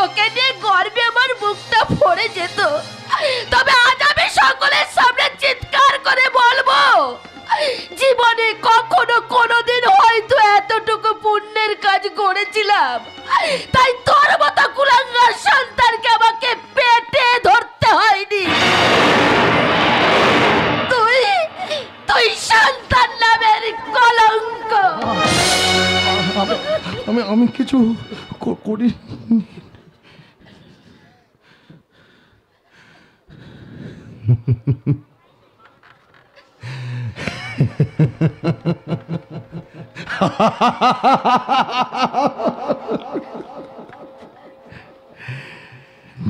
তোকে নিয়ে গর্বে আমার মুখটা ভরে যেত। তবে আজ আমি সকলের সামনে চিৎকার করে বলব, জীবনে কখনো কোনোদিন হয়তো এতটুকু পুণ্যের কাজ করেছিলাম। তাই তোর মতো কুলাঙ্গার সন্তানকে আমাকে পেটে ধরতে হয়নি। তুই তুই সন্তান নামের কলঙ্ক। আমি- আমি আমি কিছু করি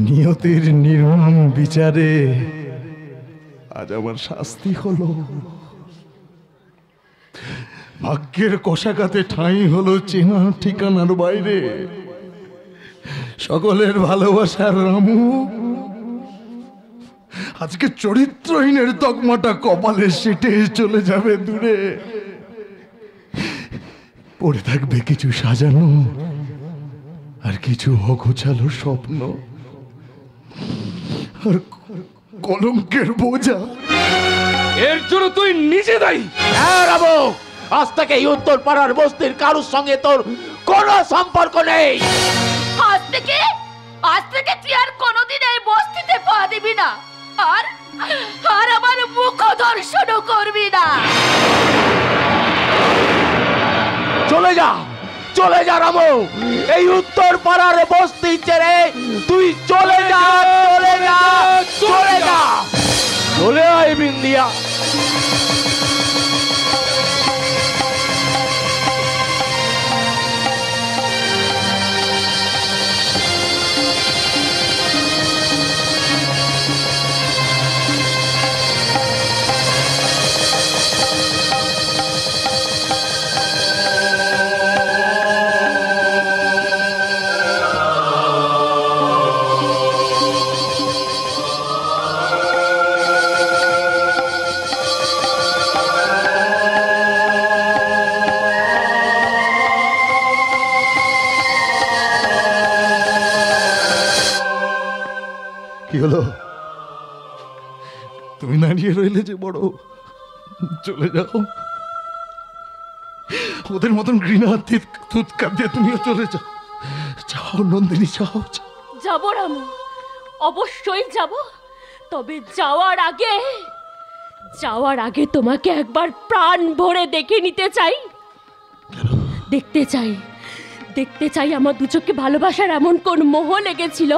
নিয়তির নির্মম বিচারে আজ আমার শাস্তি হলো। ভাগ্যের কষাকাতে ঠাঁই হলো চেনা ঠিকানার বাইরে। সকলের ভালোবাসার রামু আজকে চরিত্রহীনের তকমাটা কপালে সেটে চলে যাবে দূরে। পড়ে থাকবে কিছু সাজানো আর কিছু অগোছালো স্বপ্ন আর কলঙ্কের বোঝা। এর জন্য তুই নিজে দায়ী। হ্যাঁ রাবো আজ থেকে এই উত্তর পাড়ার বস্তির কারুর সঙ্গে তোর কোনো সম্পর্ক নেই। আজ থেকে? আজ থেকে তুই আর কোনোদিন এই বস্তিতে পা দিবি না। আর আর আমার মুখ দর্শনও করবি না। চলে যা চলে যা রামো। এই উত্তর পাড়ার বস্তি ছেড়ে তুই চলে যা চলে যা চলে যা। চলে আয় বিন্দিয়া। হলো। তুমি দাঁড়িয়ে রইলে যে বড় চলে যাও। ওদের মতন ঘৃণা তুৎকার দিয়ে তুমিও চলে যাও। যাও নন্দিনী যাও। যাব রামু অবশ্যই যাব। তবে যাওয়ার আগে যাওয়ার আগে তোমাকে একবার প্রাণ ভরে দেখে নিতে চাই। দেখতে চাই। দেখতে চাই আমার দু চোখে ভালোবাসার এমন কোন মোহ লেগেছিল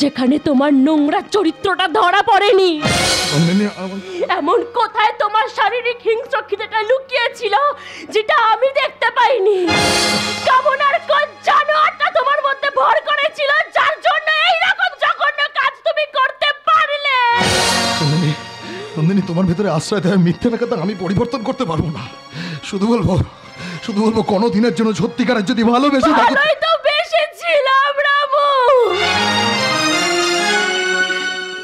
যেখানে তোমার নোংরা চরিত্রটা ধরা পড়েনি। এমন কোথায় তোমার শারীরিক হিংস্র খিদেটা লুকিয়েছিল যেটা আমি দেখতে পাইনি। কেমন আর কোন জানোয়ারটা তোমার মধ্যে ভর করেছিল যার জন্য এই রকম জঘন্য কাজ তুমি করতে পারলে? নন্দিনী নন্দিনী তোমার ভেতরে আশ্রয় দেয় মিথ্যে কথা আমি পরিবর্তন করতে পারব না। শুধু বলব শুধু বলব কোনো দিনের জন্য সত্যিকারের যদি ভালোবেসে থাকো ভালোই তো বেসেছিলাম রামু।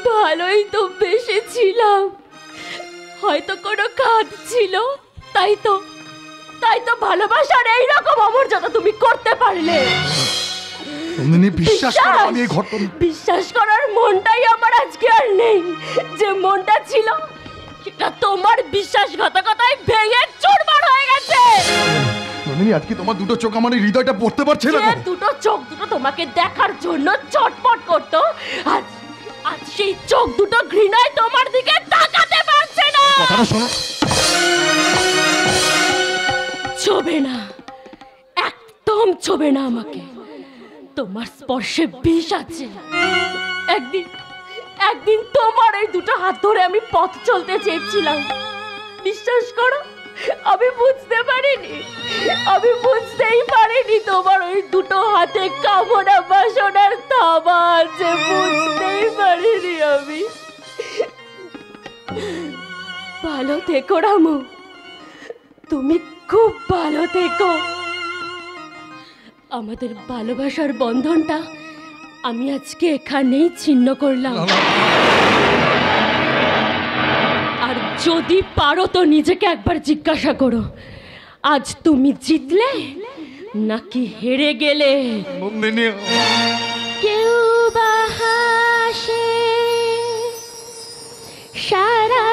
ভালোই তো বেসেছিলাম। হয়তো কোনো কাজ ছিল তাই তো তাই তো ভালোবাসার এইরকম অমর্যাদা তুমি করতে পারলে। নন্দিনী বিশ্বাস করো আমি এই ঘটনা বিশ্বাস করার মনটাই আমার আজকে আর নেই। যে মনটা ছিল সেটা তোমার বিশ্বাসঘাতকতায় ভেঙে চুরমার হয়ে গেছে। নন্দিনী আজকে তোমার দুটো চোখ আমার এই হৃদয়টা পড়তে পারছে না যে দুটো চোখ দুটো তোমাকে দেখার জন্য চটপট করতো আজ আজ সেই চোখ দুটো ঘৃণায় তোমার দিকে তাকাতে পারছে না। কথাটা শোনো। ছবে না একদম ছবে না আমাকে। তোমার স্পর্শে বিষ আছে। একদিন একদিন তোমার এই দুটো হাত ধরে আমি পথ চলতে চেয়েছিলাম। বিশ্বাস করো, আমি বুঝতে পারিনি। আমি বুঝতেই পারিনি তোমার ওই দুটো হাতে কামনা বাসনার থাবা আছে। বুঝতেই পারিনি আমি। ভালো থেকো, রামু। তুমি খুব ভালো থেকো। আমাদের ভালোবাসার বন্ধনটা আমি আজকে এখানেই ছিন্ন করলাম। আর যদি পারো তো নিজেকে একবার জিজ্ঞাসা করো আজ তুমি জিতলে নাকি হেরে গেলে? কেউ বাহাসে সারা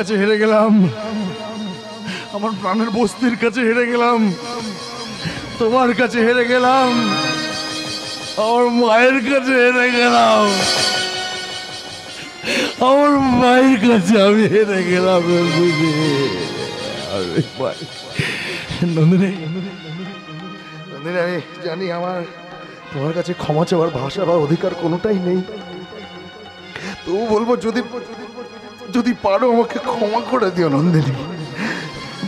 কাছে হেরে গেলাম। আমার প্রাণের বস্তির কাছে হেরে গেলাম। তোমার কাছে হেরে গেলাম। আমার মায়ের কাছে হেরে গেলাম। আমার মায়ের কাছে আমি হেরে গেলাম। আমি জানি আমার, তোমার কাছে ক্ষমা চাওয়ার ভাষা বা অধিকার কোনোটাই নেই। তবু বলব যদি যদি পারো আমাকে ক্ষমা করে দিও, নন্দিনী।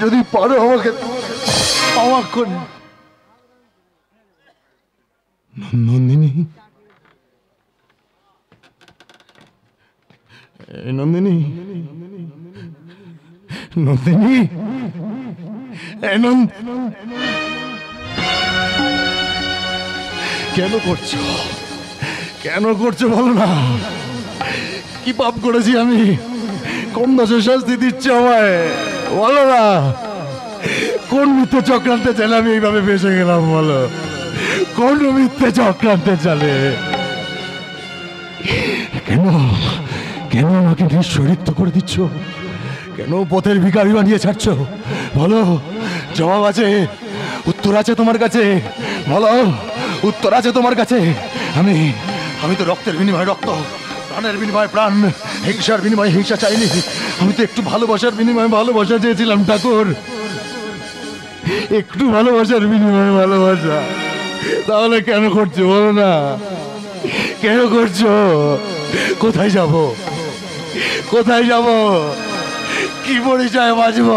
যদি পারো আমাকে ক্ষমা করে নন্দিনী? নন্দিনী? নন্দিনী? নন্দ কেন করছ? কেন করছ বলো না? কি পাপ করেছি আমি? কোন দোষের শাস্তি দিচ্ছে আমায়। বলো না। কোন মিথ্যে চক্রান্তে চালে আমি এইভাবে ফেসে গেলাম, বলো? কোন মিথ্যে চক্রান্তে চালে? কেন? কেন আমাকে নিঃশরিত্ব করে দিচ্ছ? কেন পথের ভিকারি বানিয়ে ছাড়ছ? বলো। জবাব আছে। উত্তর আছে তোমার কাছে। বলো। উত্তর আছে তোমার কাছে। আমি আমি তো রক্তের বিনিময়ে রক্ত। প্রাণের বিনিময়ে প্রাণ হিংসার বিনিময়ে হিংসা চাইনি। আমি তো একটু ভালোবাসার বিনিময়ে ভালোবাসা চেয়েছিলাম ঠাকুর। একটু ভালোবাসার বিনিময়ে ভালোবাসা। তাহলে কেন করছ বলো না? কেন করছ? কোথায় যাব? কোথায় যাব? কি পরিচয় বাঁচব?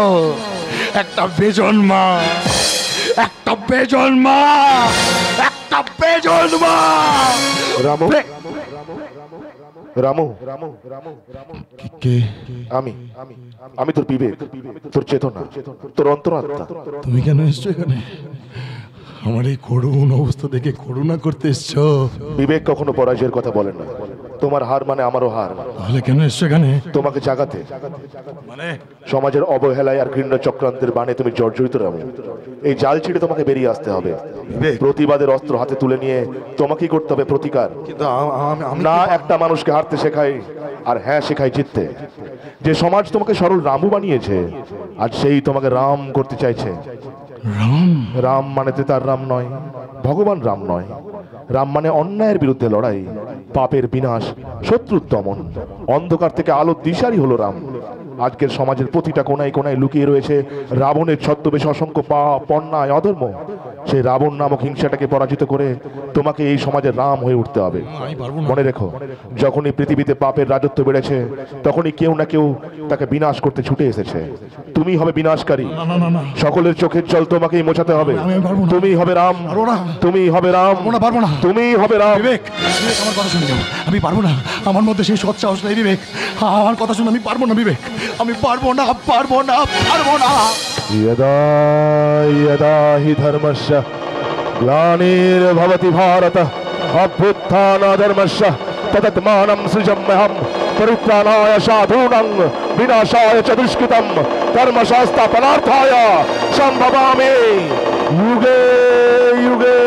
একটা বেজন মা একটা বেজন মা একটা বেজন মা। রামু রামু। রামু কে? আমি আমি আমি। তোর বিবেক তোর চেতনা তোর অন্তরাত্মা। তুমি কেন এসছো এখানে? আমার এই করুণ অবস্থা দেখে করুণা করতে এসছো। বিবেক কখনো পরাজয়ের কথা বলেন না। তোমার হার মানে আমারও হার। তাহলে কেন এসছো এখানে? তোমাকে জাগাতে। মানে? সমাজের অবহেলায় আর ঘৃণ্য চক্রান্তের বানে তুমি জর্জরিত রামু। এই জাল ছিঁড়ে তোমাকে বেরিয়ে আসতে হবে। প্রতিবাদের অস্ত্র হাতে তুলে নিয়ে তোমাকেই করতে হবে? প্রতিকার। না একটা মানুষকে হারতে শেখায় আর হ্যাঁ শেখাই জিততে। যে সমাজ তোমাকে সরল রামু বানিয়েছে আর সেই তোমাকে রাম করতে চাইছে। রাম? রাম মানে তার রাম নয়। ভগবান রাম নয়। রাম মানে অন্যায়ের বিরুদ্ধে লড়াই, পাপের বিনাশ, শত্রুর দমন। অন্ধকার থেকে আলো দিশারি হলো রাম। আজকের সমাজের প্রতিটা কোনায় কোনায় লুকিয়ে রয়েছে রাবণের ছদ্মবেশ অসংখ্য পা অন্যায় অধর্ম। সেই রাবণ নামক হিংসাটাকে পরাজিত করে তোমাকে এই সমাজের রাম হয়ে উঠতে হবে। মনে রেখো যখনই পৃথিবীতে পাপের রাজত্ব বেড়েছে তখনই কেউ না কেউ তাকে বিনাশ করতে ছুটে এসেছে। তুমি হবে বিনাশকারী। সকলের চোখের জল তোমাকেই মোছাতে হবে। তুমি হবে রাম। তুমি হবে রাম। পারব না। তুমি হবে রাম। বিবেক আমার কথা শুনে আমি পারব না। আমার মধ্যে সেই সৎ সাহস নেই বিবেক। আমার কথা শুনে আমি পারব না বিবেক। আমি পারব না পারব না পারব না। यदा यदा हि धर्मस्य ग्लानिर्भवति भारत अभ्युत्थानधर्मस्य तदत्मानं सृजम्यहं, परित्राणाय साधूनां विनाशाय च दुष्कृतं धर्मशास्त्रफलार्थाय सम्भवामि युगे युगे।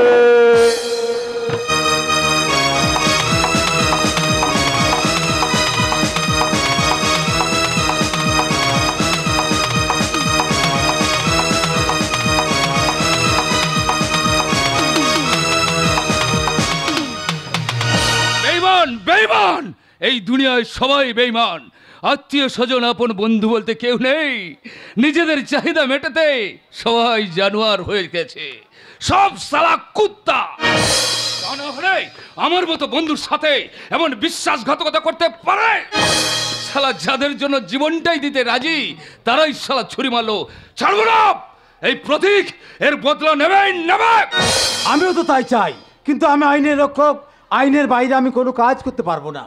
বেইমান! এই দুনিয়ায় সবাই বেইমান। আত্মীয় স্বজন, আপন বন্ধু বলতে কেউ নেই। নিজেদের চাহিদা মেটাতে সবাই জানোয়ার হয়ে গেছে। সব সালা কুত্তা! আমার মতো বন্ধুর সাথে এমন বিশ্বাসঘাতকতা করতে পারে? শালা যাদের জন্য জীবনটাই দিতে রাজি, তারাই শালা ছুরি মারলো। ছাড়বো না! এই প্রতীক, এর বদলা নেবেই নেবে! আমিও তো তাই চাই, কিন্তু আমি আইনের রক্ষক। আইনের বাইরে আমি কোনো কাজ করতে পারব না।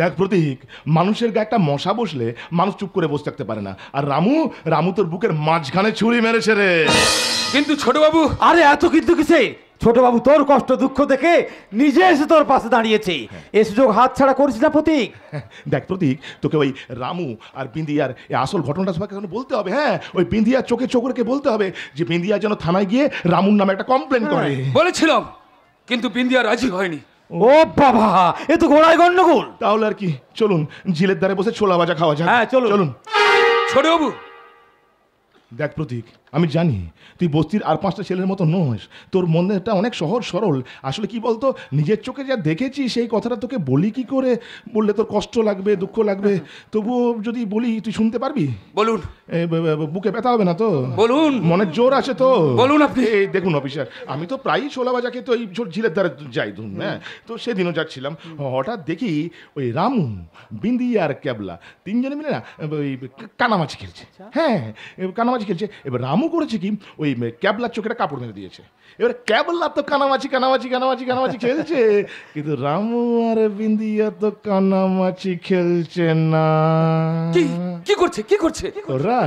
দেখ প্রতীক মানুষের গায়ে একটা মশা বসলে মানুষ চুপ করে বসে থাকতে পারে না। আর রামু রামু তোর বুকের মাঝখানে ছুরি মেরেছে রে। কিন্তু ছোটবাবু আরে এত কিন্তু কিসে? ছোট বাবু তোর কষ্ট দুঃখ দেখে নিজে এসে তোর পাশে দাঁড়িয়েছে। এ সুযোগ হাত ছাড়া করিস না প্রতীক। দেখ প্রতীক তোকে ওই রামু আর বিন্দিয়ার এই আসল ঘটনাটা সবাইকে এখন বলতে হবে হ্যাঁ? ওই বিন্দিয়ার চোখে চোখ রেখে বলতে হবে যে বিন্দিয়া যেন থানায় গিয়ে রামুর নামে একটা কমপ্লেন করে। বলেছিলাম কিন্তু বিন্দিয়া রাজি হয়নি। ও বাবা এ তো ঘোড়ায় গন্ডগোল। তাহলে আর কি চলুন ঝিলের ধারে বসে ছোলা ভাজা খাওয়া যাক। হ্যাঁ, চলুন। চলুন। ছোটবাবু দেখ প্রতীক আমি জানি তুই বস্তির আর পাঁচটা ছেলের মতো নস। তোর মনটা অনেক সহজ সরল। আসলে কি বলতো নিজের চোখে যা দেখেছি সেই কথাটা তোকে বলি কি করে? বললে তোর কষ্ট লাগবে দুঃখ লাগবে। তবুও যদি বলি তুই শুনতে পারবি? বলুন। বুকে ব্যথা হবে না তো? বলুন। মনের জোর আছে তো? বলুন আপনি। এই দেখুন অফিসার আমি তো প্রায়ই ছোলা বাজাকে তো এই ঝোল- ঝিলের ধারে যাই ধুন হ্যাঁ? তো সেদিনও যাচ্ছিলাম। হঠাৎ দেখি ওই রামু বিন্দি আর ক্যাবলা তিনজনে মিলে না ওই কানামাছি খেলছে। হ্যাঁ এ কানামাছি খেলছে। এবার রামু করেছে কি? ওই ক্যাবলার চোখেটা কাপড় মেরে দিয়েছে। এবার ক্যাবলা তো কানামাছি কানামাছি কানামাছি কানামাছি খেলছে। কিন্তু রামু আর বিন্দিয়া তো কানামাছি খেলছে না। কি? কি করছে? কি করছে? ওরা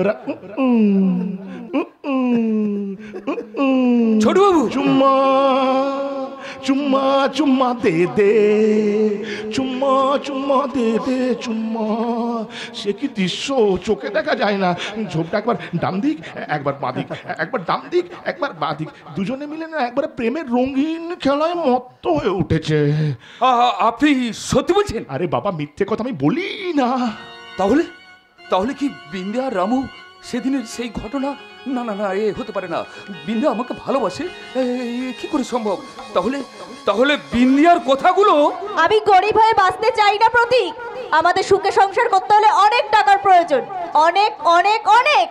ওরা উম। ছোটবাবু। চুম্মা চুম্মা চুম্মা দে দে। চুম্মা চুম্মা দে দে চুম্মা। সে কি দৃশ্য? চোখে দেখা যায় না। ঝোপটা একবার ডান দিক একবার বাঁ দিক একবার ডান দিক একবার বাঁ দিক। দুজনে মিলে না একবার প্রেমের রঙিন খেলায় মত্ত হয়ে উঠেছে। আপনি সত্যি বলছেন? আরে বাবা মিথ্যে কথা আমি বলি না। তাহলে? তাহলে কি বিন্ধ্যা আর রামু সেদিনের সেই ঘটনা না না না এ হতে পারে না। বিন্দু আমাকে ভালোবাসে। কি করে সম্ভব? তাহলে তাহলে বিন্দিয়ার কথাগুলো আমি গরিব হয়ে বাঁচতে চাই না প্রতীক। আমাদের সুখে সংসার করতে হলে অনেক টাকার প্রয়োজন। অনেক অনেক অনেক।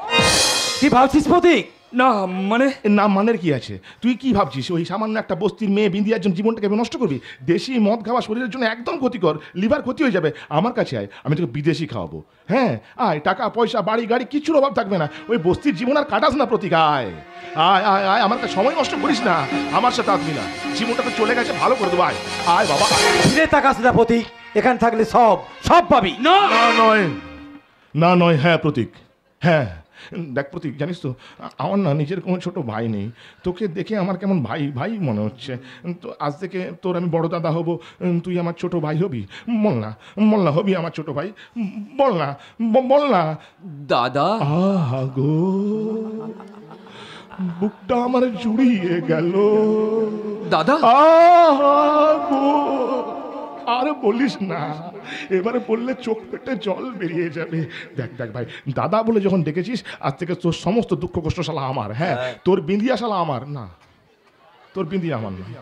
কি ভাবছিস প্রতীক? না মানে? না মানের কি আছে? তুই কি ভাবছিস? ওই সামান্য একটা বস্তির মেয়ে বিন্দিয়ার জন্য জীবনটাকে নষ্ট করবি? দেশি মদ খাওয়া শরীরের জন্য একদম ক্ষতিকর লিভার ক্ষতি হয়ে যাবে। আমার কাছে আয় আমি তোকে বিদেশি খাওয়াবো। হ্যাঁ আয় টাকা পয়সা বাড়ি গাড়ি কিছুর অভাব থাকবে না। ওই বস্তির জীবন আর কাটাস না প্রতীক আয়। আয় আয় আয় আমার কাছে সময় নষ্ট করিস না। আমার সাথে আসবি না। জীবনটা তো চলে গেছে ভালো করে দেবো আয়। আয় বাবা ফিরে তাকাস না প্রতীক এখানে থাকলে সব সব পাবি। না। না নয়। না নয় হ্যাঁ প্রতীক। হ্যাঁ। দেখ প্রতীক জানিস তো আমার না নিজের কোনো ছোট ভাই নেই। তোকে দেখে আমার কেমন ভাই ভাই মনে হচ্ছে। তো আজ থেকে তোর আমি বড় দাদা হব তুই আমার ছোট ভাই হবি? বল না বল না হবি আমার ছোট ভাই। বল না বল না। দাদা? গো বুকটা আমার জুড়িয়ে গেল। দাদা? গো। আর বলিস না। এবারে বললে চোখ পেটে জল বেরিয়ে যাবে। দেখ দেখ ভাই দাদা বলে যখন ডেকেছিস আজ থেকে তোর সমস্ত দুঃখ কষ্ট শালা আমার হ্যাঁ? তোর বিন্দিয়া শালা আমার না। তোর বিন্দিয়া আমার নয়।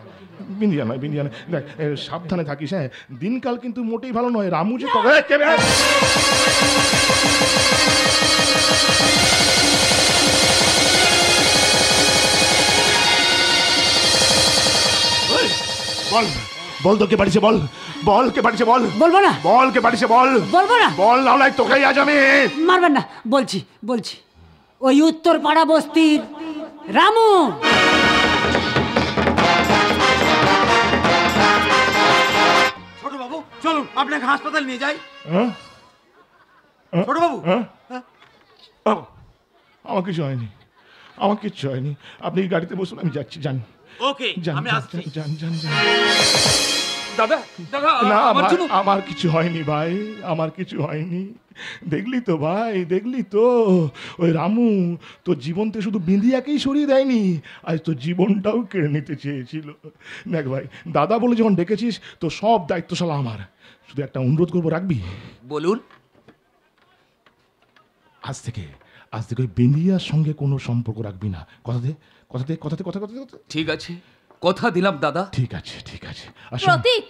বিন্দিয়া নয় বিন্দিয়া নয়। দেখ সাবধানে থাকিস হ্যাঁ? দিনকাল কিন্তু মোটেই ভালো নয়। রামু যে বল বল তো কে পাঠিয়েছে বল বল কে পাঠিয়েছে বল। বলব না? বল কে পাঠিয়েছে বল। বলব না? বল না হলে তোকেই আজ আমি। মারবেন না। বলছি বলছি। ওই উত্তর পাড়া বস্তির রামু। ছোট বাবু চলুন আপনাকে হাসপাতাল নিয়ে যাই। হ্যাঁ? ছোট বাবু। হ্যাঁ? আহ, আমার কিছু হয়নি। আমার কিচ্ছু হয়নি। আপনি গাড়িতে বসুন আমি যাচ্ছি যান। ওকে আমি আসছি। যান যান যান দাদা দাদা না আমার আমার কিছু হয়নি ভাই আমার কিছু হয়নি। দেখলি তো ভাই দেখলি তো। ওই রামু তোর জীবনতে শুধু বিন্দিয়াকেই সরিয়ে দেয়নি আজ তোর জীবনটাও কেড়ে নিতে চেয়েছিল। দেখ ভাই দাদা বলে যখন ডেকেছিস তো সব দায়িত্বশালা আমার। শুধু একটা অনুরোধ করব রাখবি? বলুন। আজ থেকে আজ থেকে ওই বিন্দিয়ার সঙ্গে কোনো সম্পর্ক রাখবি না। কথা দে। কথা দে কথা কথা কথা। ঠিক আছে। কথা দিলাম দাদা। ঠিক আছে ঠিক আছে। প্রতীক।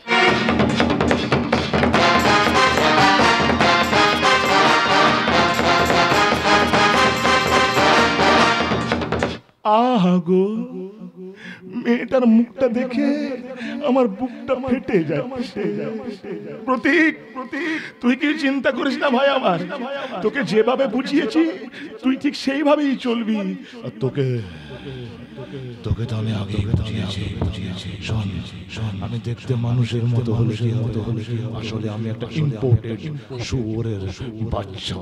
আহা গো মেয়েটার মুখটা দেখে আমার বুকটা ফেটে যায় ফেটে যায়। প্রতীক প্রতীক তুই কি চিন্তা করিস না ভাই আমার? তোকে যেভাবে বুঝিয়েছি তুই ঠিক সেইভাবেই চলবি। আর তোকে তোকে তো আমি আগে বুঝিয়েছি। বুঝিয়েছি। শোন শোন আমি দেখতে মানুষের মতো হলে কি মতো হলে কি আসলে আমি একটা ইম্পোর্টেড শুয়োরের বাচ্চা।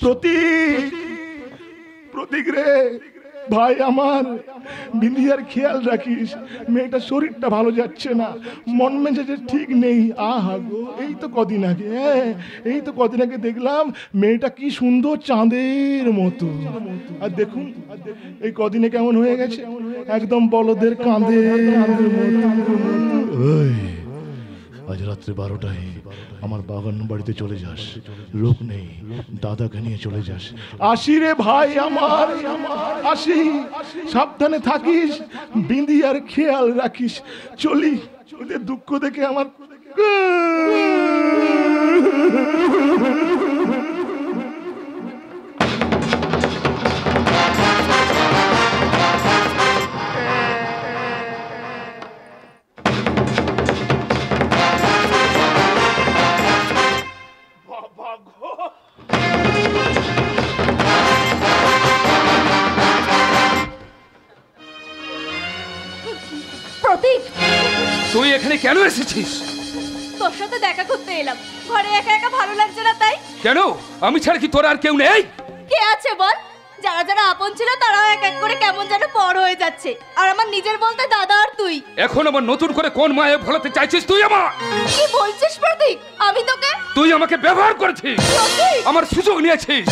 প্রতীক প্রতীক রে! ভাই আমার বিন্দিয়ার খেয়াল রাখিস, মেয়েটার শরীরটা ভালো যাচ্ছে না, মন মেজাজে ঠিক নেই। আহা গো, এই তো কদিন আগে হ্যাঁ এই তো কদিন আগে দেখলাম মেয়েটা কি সুন্দর চাঁদের মতো। আর দেখুন, এই কদিনে কেমন হয়ে গেছে, একদম বলদের কাঁধে ওই। আজ রাত্রে বারোটায় আমার বাগান বাড়িতে চলে যাস। লোক নেই, দাদাকে নিয়ে চলে যাস। আসি রে ভাই আমার, আসি। সাবধানে থাকিস বিঁদি আর খেয়াল রাখিস। চলি, ওদের দুঃখ দেখে আমার এখানে কেন এসেছিস? তোর সাথে দেখা করতে এলাম। ঘরে একা একা ভালো লাগছে না তাই? কেন? আমি ছাড়া কি তোর আর কেউ নেই? কে আছে বল? যারা যারা আপন ছিল তারাও এক এক করে কেমন যেন পর হয়ে যাচ্ছে। আর আমার নিজের বলতে দাদা আর তুই। এখন আবার নতুন করে কোন মায়ে ভোলাতে চাইছিস তুই আমার? কি বলছিস প্রতীক আমি তোকে তুই আমাকে ব্যবহার করেছিস। আমার সুযোগ নিয়েছিস।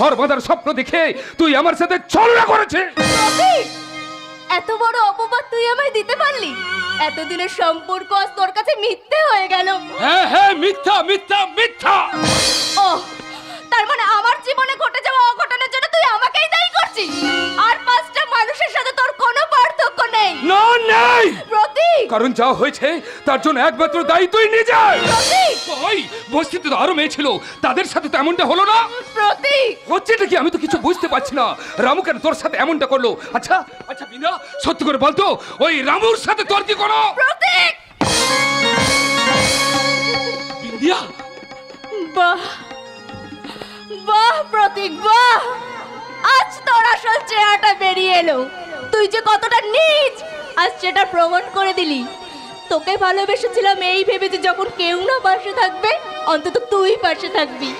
ঘর বাঁধার স্বপ্ন দেখে তুই আমার সাথে ছলনা করেছিস। প্রতীক এত বড় অপবাদ তুই আমায় দিতে পারলি? এতদিনের সম্পর্ক আজ তোর কাছে মিথ্যে হয়ে গেল। হ্যাঁ হ্যাঁ মিথ্যা মিথ্যা মিথ্যা! ও তার মানে আমার জীবনে ঘটে যাওয়া অঘটনের জন্য তুই আমাকেই দায়ী করছিস। আর পাঁচটা মানুষের সাথে তোর কোনো পার্থক্য নেই। না নেই! প্রতীক কারণ যা হয়েছে তার জন্য একমাত্র দায়ী তুই নিজে! প্রতীক ওই বস্তিতে তো আরও মেয়ে ছিল। তাদের সাথে তো এমনটা হলো না? প্রতীক হচ্ছেটা কি? আমি তো কিছু বুঝতে পারছি না। রামু কেন তোর সাথে এমনটা করল? আচ্ছা আচ্ছা বিনা সত্যি করে বলতো ওই রামুর সাথে তোর কি কোনো প্রতীক বিন্দিয়া! বাহ! বাহ, প্রতীক, বাহ। আজ তোর আসল চেহারাটা বেরিয়ে এলো। তুই যে কতটা নিজ আজ সেটা প্রমাণ করে দিলি। তোকে ভালোবেসেছিলাম এই ভেবে যে যখন কেউ না পাশে থাকবে, অন্তত তুই পাশে থাকবি।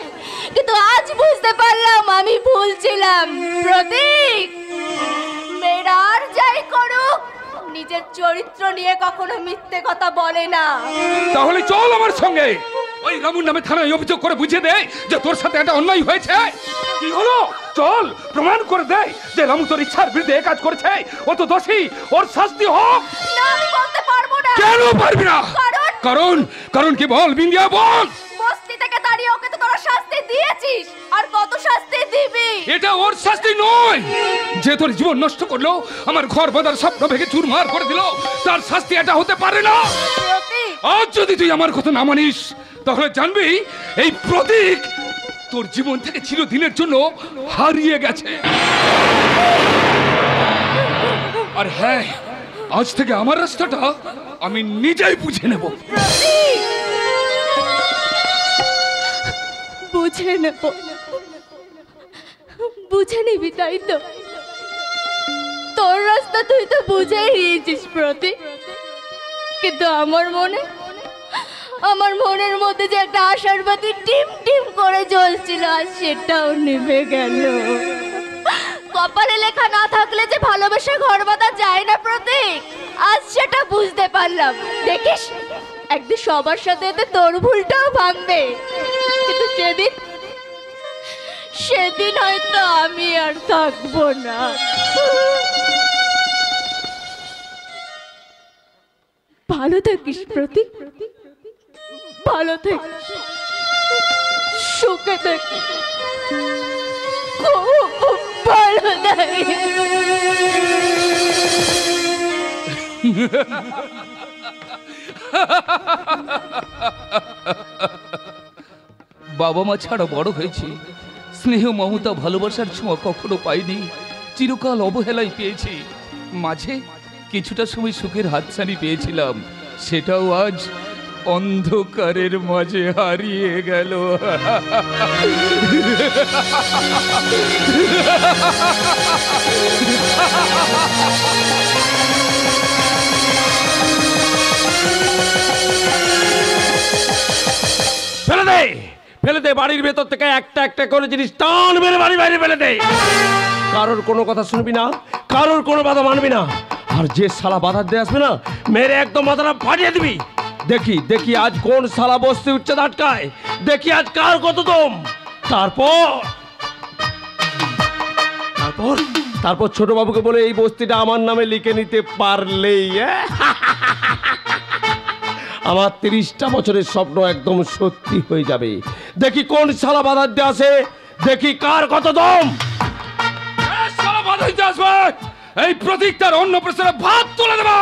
কিন্তু আজ বুঝতে পারলাম আমি ভুল ছিলাম। প্রতীক, মেয়েরা আর যাই করুক নিজের চরিত্র নিয়ে কখনো মিথ্যে কথা বলে না। তাহলে চল আমার সঙ্গে। ওই রামুর নামে থানায় অভিযোগ করে বুঝিয়ে দে যে তোর সাথে একটা অন্যায় হয়েছে। কি হলো? চল প্রমাণ করে দে যে রামু তোর ইচ্ছার বিরুদ্ধে কাজ করেছে। ও তো দোষী ওর শাস্তি হোক। না আমি বলতে পারব না। কেন পারবি না? কারণ কারণ কারণ কি বল বিন্দিয়া বল। বস্তি থেকে দাঁড়িয়ে ওকে তো তোরা শাস্তি দিয়েছিস। আর কত শাস্তি দিবি? এটা ওর শাস্তি নয়। যে তোর জীবন নষ্ট করল আমার ঘর বাঁধার স্বপ্ন ভেঙে চুরমার করে দিল তার শাস্তি এটা হতে পারে না। আজ যদি তুই আমার কথা না মানিস তাহলে জানবি এই প্রতীক তোর জীবন থেকে চিরদিনের জন্য হারিয়ে গেছে। আর হ্যাঁ আজ থেকে আমার রাস্তাটা আমি নিজেই বুঝে নেব। বুঝে নেব। বুঝে নিবি, তাই তো? তোর রাস্তা তুই তো বুঝেই নিয়েছিস প্রতি কিন্তু আমার মনে, আমার মনের মধ্যে যে একটা আশার বাতি টিম টিম করে জ্বলছিল আর সেটাও নিভে গেল। কপালে লেখা না থাকলে যে ভালোবাসা ঘর বাঁধা যায় না প্রতীক আজ সেটা বুঝতে পারলাম। দেখিস? একদিন সবার সাথে এতে তোর ভুলটাও ভাঙবে। কিন্তু সেদিন সেদিন হয়তো আমি আর থাকব না। ভালো থাকিস, প্রতীক। ভালো থাকিস। সুখে থাকিস। ভালো থাকিস। বাবা মা ছাড়া বড় হয়েছি। স্নেহ মমতা ভালোবাসার ছোঁয়া কখনো পাইনি। চিরকাল অবহেলাই পেয়েছি। মাঝে কিছুটা সময় সুখের হাতছানি পেয়েছিলাম। সেটাও আজ অন্ধকারের মাঝে হারিয়ে গেল। ফেলে দে ফেলে দে বাড়ির ভেতর থেকে একটা একটা করে জিনিস টান মেরে বাড়ি বাইরে ফেলে দে। কারোর কোনো কথা শুনবি না, কারোর কোনো বাধা মানবি না। আর যে শালা বাধা দিয়ে আসবে না, মেরে একদম মাথাটা ফাটিয়ে দিবি। দেখি দেখি আজ কোন শালা বস্তি উচ্চে আটকায়। দেখি আজ কার কত দম। তারপর তারপর তারপর ছোট বাবুকে বলে এই বস্তিটা আমার নামে লিখে নিতে পারলেই? আমার তিরিশটা বছরের স্বপ্ন একদম সত্যি হয়ে যাবে। দেখি কোন শালা বাধার দিয়ে আসে দেখি কার কত দম। এই প্রতীক তার অন্য প্রশ্নে ভাত তুলে দেবে।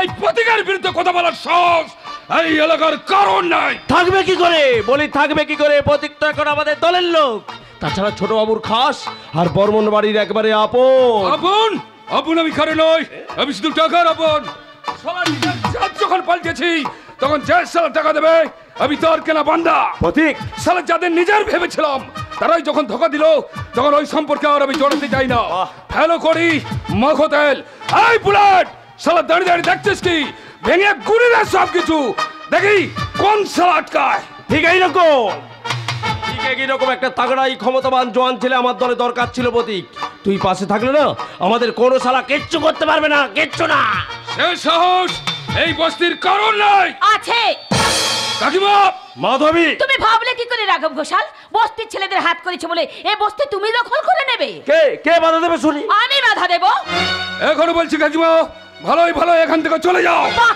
এই প্রতীকের বিরুদ্ধে কথা বলার সাহস এই এলাকার কারণ নাই। থাকবে কি করে? বলি থাকবে কি করে? প্রতীক তো এখন আমাদের দলের লোক। তাছাড়া ছোট বাবুর খাস আর বর্মন বাড়ির একবারে আপন। আপন? আপন আমি খারে নই আমি শুধু টাকার আপন। শালা নিজের যখন পাল্টেছি তখন যে সালা টাকা দেবে আমি তোর কেনা বান্দা। প্রতীক। সালে যাদের নিজের ভেবেছিলাম তারাই যখন ধোকা দিল তখন ওই সম্পর্কে আর আমি জড়াতে চাই না। ফেলো করি মাখো তেল। এই বুলেট শালা দাঁড়িয়ে দাঁড়িয়ে দেখছিস কি? ভেঙে গুড়ি দেয় সব কিছু দেখি কোন সালা আটকায়। ঠিক এইরকম এইরকম একটা তাগড়াই ক্ষমতাবান জোয়ান ছেলে আমার দলে দরকার ছিল প্রতীক? তুই পাশে থাকলে না আমাদের কোনো শালা কিচ্ছু করতে পারবে না কিচ্ছু না। সে সাহস এই বস্তির কারণ নাই। আছে। কাকিমা! মাধবী! তুমি ভাবলে কি করে রাঘব ঘোষাল? বস্তির ছেলেদের হাত করেছে বলে এ বস্তি তুমি দখল করে নেবে? কে? কে বাধা দেবে শুনি? আমি বাধা দেব। এখনও বলছি কাকিমা ভালোই ভালো এখান থেকে চলে যাও। বাহ!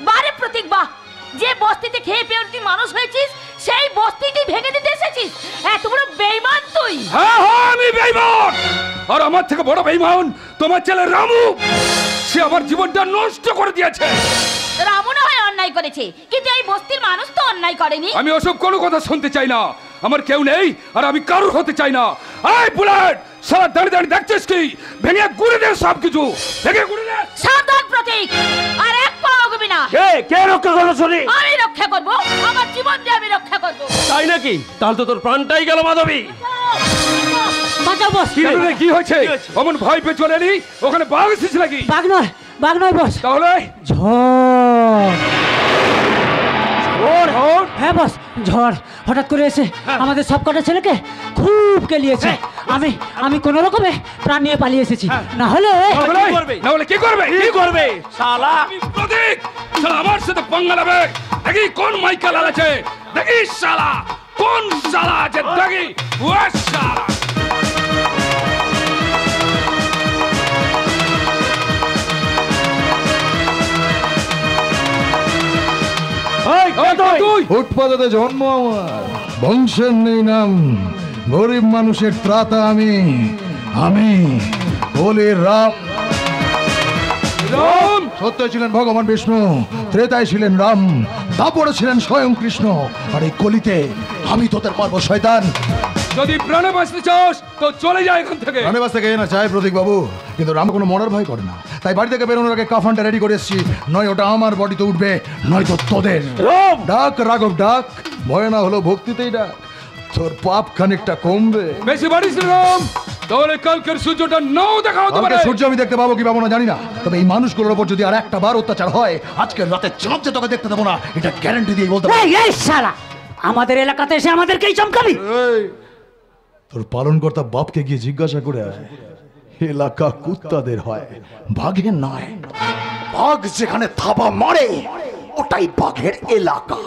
বারে প্রতীক বাহ! যে বস্তিতে খেয়ে পেয়ে তুই মানুষ হয়েছিস সেই বস্তিটি ভেঙে দিতে এসেছিস। এত বড় বেইমান তুই। হ্যাঁ হ্যাঁ আমি বেইমান। আর আমার থেকে বড় বেইমান তোমার ছেলে রামু। সে আমার জীবনটা নষ্ট করে দিয়েছে। রামু না হয় অন্যায় করেছে কিন্তু এই বস্তির মানুষ তো অন্যায় করেনি। আমি ওসব কোনো কথা শুনতে চাই না। আমার কেউ নেই আর আমি কারোর হতে চাই না। আই বুলেট সারা দাঁড়িয়ে দাঁড়িয়ে দেখছিস কি? ভেঙে গুড়ে দে সব কিছু ভেঙে গুড়ে দে। সাবধান প্রতীক আর এক পা অগবি না। কে কে রক্ষা করল শুনি? আমি রক্ষা করব আমার জীবন দিয়ে আমি রক্ষা করব। তাই নাকি? তাহলে তো তোর প্রাণটাই গেল মাধবী। বাঁচাও বস কি রে, কি হয়েছে? অমন ভয় পেয়ে চলে এলি? ওখানে বাঘ এসেছিস নাকি? বাঘ নয় বাঘ নয় বস। তাহলে? ঝড়। হ্যাঁ বস ঝড় হঠাৎ করে এসে আমাদের সব কটা ছেলেকে খুব কেলিয়েছে। আমি আমি কোনো রকমে প্রাণ নিয়ে পালিয়ে এসেছি। না হলে না হলে কি করবে? কি করবে? শালা। আমি প্রতীক শালা আমার সাথে পঙ্গা নেবে। দেখি কোন মাইকা লালাছে দেখি শালা কোন শালা আছে? দেখি। ও শালা। ফুটপাতে জন্ম আমার। বংশের নেই নাম গরিব মানুষের ত্রাতা আমি আমি বলি রাম। রাম! সত্য ছিলেন ভগবান বিষ্ণু ত্রেতায় ছিলেন রাম তারপরে ছিলেন স্বয়ং কৃষ্ণ। আর এই কলিতে আমি তোদের মারব শয়তান। যদি প্রাণে বাঁচতে চাস তো চলে যায় এখান থেকে। রামেবাস থেকে না চাই প্রতীক বাবু কিন্তু রাম কোনো মরার ভয় করে না। তাই বাড়ি থেকে বেরোনোর আগে কাফানটা রেডি করে এসেছি। নয় ওটা আমার বডিতে উঠবে নয় তো তোদের। রাম! ডাক রাঘব ডাক। ভয় না হলো ভক্তিতেই ডাক। তোর পাপ খানিকটা কমবে। বেশি বাড়ি না রাম। তাহলে কালকের সূর্যটা নাও দেখা হতে পারে। সূর্য আমি দেখতে পাবো কি পাবো না জানি না। তবে এই মানুষগুলোর উপর যদি আর একটা বার অত্যাচার হয় আজকে রাতে চাঁদ যে তোকে দেখতে দেবো না এটা গ্যারান্টি দিয়ে বলতে পারি এই এই শালা! আমাদের এলাকাতে এসে আমাদেরকেই চমকাবি? এই, তোর পালনকর্তা বাপকে গিয়ে জিজ্ঞাসা করে। এলাকা কুত্তাদের হয় বাঘের নয়। বাঘ যেখানে থাবা মারে ওটাই বাঘের এলাকা।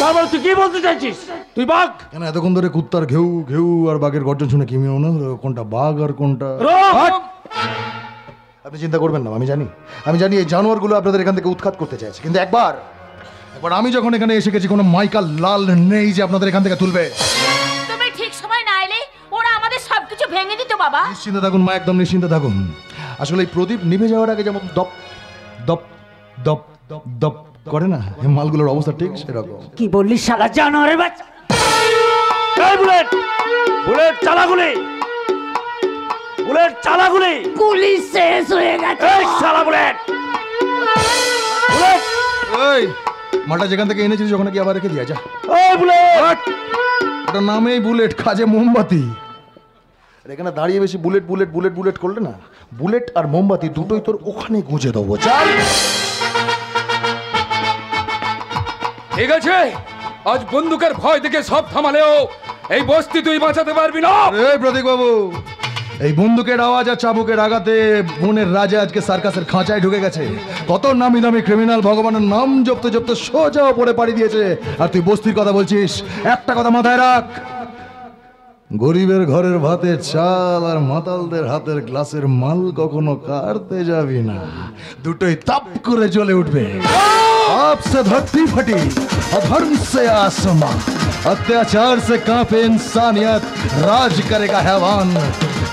তারপর তুই কি বলতে চাইছিস? তুই বাঘ? কেন এতক্ষণ ধরে কুত্তার ঘেউ ঘেউ আর বাঘের গর্জন শুনে কি মনে হলো? কোনটা বাঘ আর কোনটা! আপনি চিন্তা করবেন না আমি জানি। আমি জানি এই জানোয়ারগুলো আপনাদের এখান থেকে উৎখাত করতে চাইছে। কিন্তু একবার একবার আমি যখন এখানে এসে গেছি কোনো মাইকা লাল নেই যে আপনাদের এখান থেকে তুলবে। সবকিছু ভেঙে দিত বাবা। নিশ্চিন্তে থাকুন মা একদম নিশ্চিন্তে থাকুন। আসলে এই প্রদীপ নিভে যাওয়ার আগে যেমন দপ দপ দপ দপ করে না এই মালগুলোর অবস্থা ঠিক সেরকম। কি বললি শালা জানোয়ারের বাচ্চা? এই বুলেট বুলেট চালাগুলি বুলেট চালাগুলি। গুলি শেষ হয়ে গেছে। এই শালা বুলেট। বুলেট। এই মালটা যেখান থেকে এনেছিস ওখানে কি আবার রেখে দিয়া যা। এই বুলেট। ওটা নামেই বুলেট কাজে মোমবাতি। আর এখানে দাঁড়িয়ে বেশি বুলেট বুলেট বুলেট বুলেট করলে না বুলেট আর মোমবাতি দুটোই তোর ওখানে গুঁজে দেবো। চাল! ঠিক আছে? আজ বন্দুকের ভয় দেখে সব থামালেও এই বস্তি তুই বাঁচাতে পারবি না। এই প্রতীক বাবু এই বন্দুকের আওয়াজ আর চাবুকের আঘাতে বনের রাজা আজকে সার্কাসের খাঁচায় ঢুকে গেছে। কত নামি দামি ক্রিমিনাল ভগবানের নাম জপতে জপতে সোজা পড়ে পাড়ি দিয়েছে। আর তুই বস্তির কথা বলছিস? একটা কথা মাথায় রাখ। গরিবের ঘরের ভাতের চাল আর মাতালদের হাতের গ্লাসের মাল কখনো কাটতে যাবি না দুটোই তাপ করে জ্বলে উঠবে সব पाप से धरती फटी अधर्म से आसमां अत्याचार से कांपे इंसानियत राज करेगा हैवान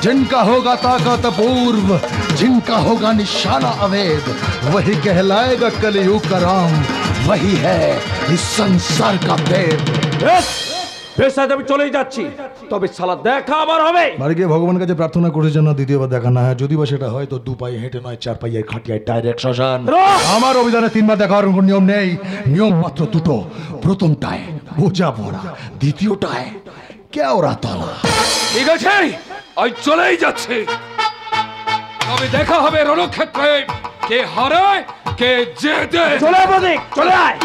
जिनका होगा ताकत पूर्व जिनका होगा निशाना अवैध वही कहलाएगा कलयुग का राम वही है इस संसार का वेद বেশ বেশ আজ আমি চলেই যাচ্ছি তবে শালা দেখা আবার হবে। বাড়ি গিয়ে ভগবানের কাছে প্রার্থনা করে যেন দ্বিতীয়বার দেখা না হয়। যদি বা সেটা হয় তো দু পায়ে হেঁটে নয় চার পায়ে খাটিয়ায় ডাইরেক্ট শ্মশান। আমার অভিধানে তিনবার দেখা হওয়ার কোনো নিয়ম নেই। নিয়ম মাত্র দুটো। প্রথমটায় বোঝা পড়া দ্বিতীয়টায় কেওড়া তলা। ঠিক আছে আজ চলেই যাচ্ছে। তবে দেখা হবে রণক্ষেত্রে। কে হারায় কে জেতে। চলে চলে আয়।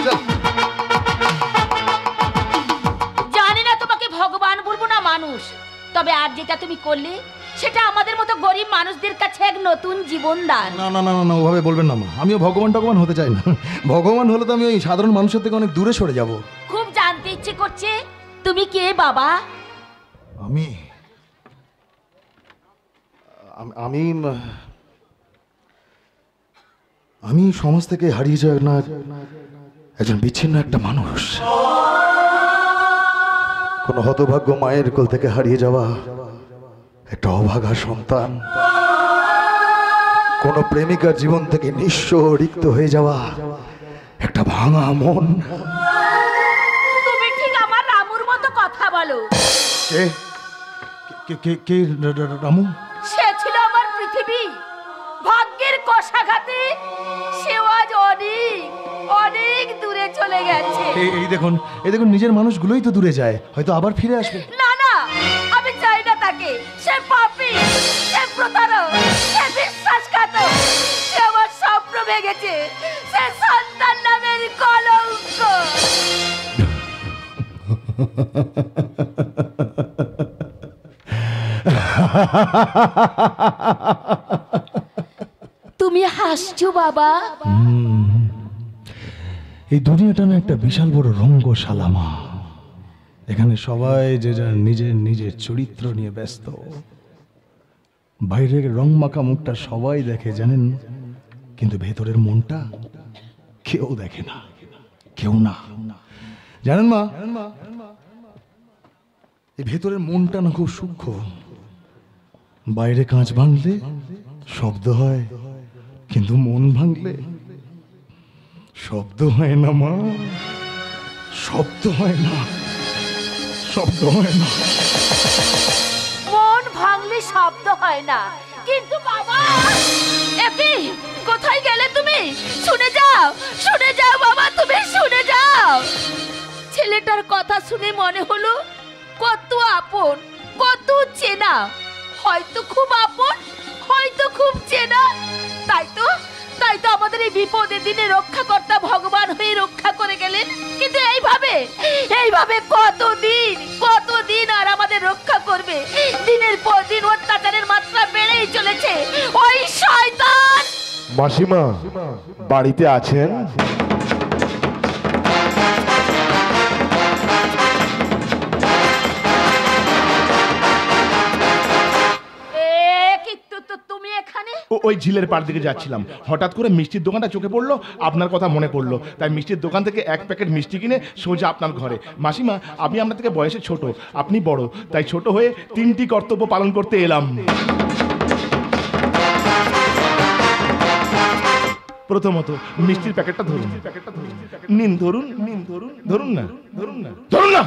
মানুষ। তবে আর যেটা তুমি করলে সেটা আমাদের মতো গরিব মানুষদের কাছে এক নতুন জীবন দান। না না না না, না ওভাবে বলবেন না মা। আমিও ভগবান টগবান হতে চাই না। ভগবান হলে তো আমি ওই সাধারণ মানুষের থেকে অনেক দূরে সরে যাব। খুব জানতে ইচ্ছে করছে তুমি কে বাবা? আমি আমি আমি সমাজ থেকে হারিয়ে যাওয়া না একজন বিচ্ছিন্ন একটা মানুষ। কোন হতভাগ্য মায়ের কোল থেকে হারিয়ে যাওয়া একটা অভাগা সন্তান। কোন প্রেমিকার জীবন থেকে নিঃস্ব রিক্ত হয়ে যাওয়া একটা ভাঙা মন। তুমি ঠিক আমার রামুর মতো কথা বলো। কে? কে কে কে রা- রা- রামু? সে ছিল আমার পৃথিবী। ভাগ্যের কষাঘাতে সেও আজ অনেক। অনেক দূরে চলে গেছে। এই দেখুন এই দেখুন নিজের মানুষগুলোই তো দূরে যায়। হয়তো আবার ফিরে আসবে। না না আমি চাই না তাকে। সে পাপী সে প্রতারক সে বিশ্বাসঘাতক সে আমার স্বপ্ন ভেঙেছে। সে সন্তান নামের কলঙ্ক। তুমি হাসছো বাবা? এই দুনিয়াটা না একটা বিশাল বড় রঙ্গশালা মা এখানে সবাই যে যার নিজের নিজের চরিত্র নিয়ে ব্যস্ত। বাইরের রং মাখা মুখটা সবাই দেখে, জানেন? কিন্তু ভেতরের মনটা কেউ দেখে না, কেউ না। জানেন মা? এই ভেতরের মনটা না খুব সূক্ষ্ম। বাইরে কাঁচ ভাঙলে শব্দ হয়, কিন্তু মন ভাঙলে শব্দ হয় না, মা। শব্দ হয় না। শব্দ হয় না। মন ভাঙলে শব্দ হয় না। কিন্তু বাবা, একি, কোথায় গেলে তুমি? শুনে যাও শুনে যাও বাবা, তুমি শুনে যাও। ছেলেটার কথা শুনে মনে হলো, কত আপন, কত চেনা। হয়তো খুব আপন, হয়তো খুব চেনা। তাই তো তাই তো আমাদের এই বিপদের দিনে রক্ষাকর্তা ভগবান হয়ে রক্ষা করে গেলেন। কিন্তু এইভাবে এইভাবে কতদিন কতদিন আর আমাদের রক্ষা করবে? দিনের পর দিন অত্যাচারের মাত্রা বেড়েই চলেছে। ওই শয়তান! মাসিমা, বাড়িতে আছেন? ওই ঝিলের পাড় দিকে যাচ্ছিলাম। হঠাৎ করে মিষ্টির দোকানটা চোখে পড়ল, আপনার কথা মনে পড়ল। তাই মিষ্টির দোকান থেকে এক প্যাকেট মিষ্টি কিনে সোজা আপনার ঘরে। মাসিমা, আমি আপনার থেকে বয়সে ছোট, আপনি বড়, তাই ছোট হয়ে তিনটি কর্তব্য পালন করতে এলাম। প্রথমত, মিষ্টির প্যাকেটটা ধরুন। প্যাকেটটা ধরুন নিন ধরুন নিন, ধরুন ধরুন না ধরুন না। ধরুন না।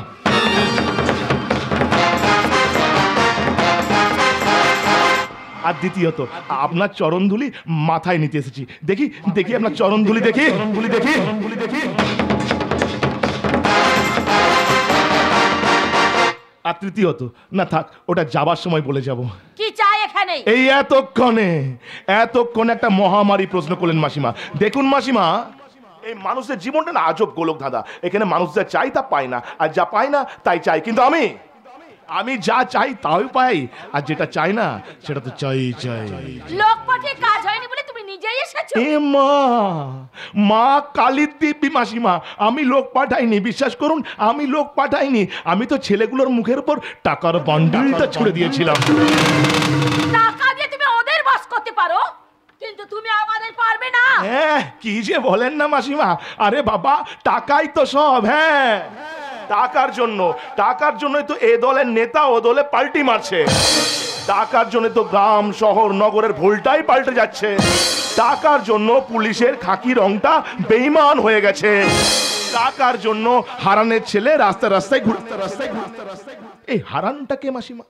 আর দ্বিতীয়ত আপনার চরণধুলি মাথায় নিতে এসেছি। দেখি দেখি আপনার চরণধুলি দেখি। চরণধুলি দেখি চরণধুলি দেখি। আর তৃতীয়ত না থাক ওটা যাবার সময় বলে যাব। কি চাই এখানে? এই এতক্ষণে এতক্ষণে একটা মহামারী প্রশ্ন করলেন মাসিমা। দেখুন মাসিমা এই মানুষের জীবনটা না আজব গোলক ধাঁধা এখানে মানুষ যা চাই তা পায় না আর যা পায় না তাই চাই কিন্তু আমি আমি যা চাই তাই পাই। আর যেটা চাই না সেটা তো চাই চাই। লোক পাঠিয়ে কাজ হয়নি বলে তুমি নিজেই এসেছ? এ মা মা কালী দিব্যি মাসিমা আমি লোক পাঠাইনি বিশ্বাস করুন আমি লোক পাঠাইনি। আমি তো ছেলেগুলোর মুখের উপর টাকার বান্ডিলটা ছুড়ে দিয়েছিলাম। টাকা দিয়ে তুমি ওদের বাস করতে পারো কিন্তু তুমি আমাদের পারবে না। হ্যাঁ কি যে বলেন না মাসিমা। আরে বাবা টাকাই তো সব হ্যাঁ। টাকার জন্য টাকার জন্যই তো এ দলের নেতা ও দলে পাল্টি মারছে। টাকার জন্য তো গ্রাম, শহর, নগরের ভুলটাই পাল্টে যাচ্ছে। টাকার জন্য পুলিশের খাকি রংটা বেইমান হয়ে গেছে। টাকার জন্য হারানের ছেলে রাস্তা রাস্তায় ঘুরতে রাস্তায় ঘুরতে রাস্তায় এই হারানটা কে মাসিমা?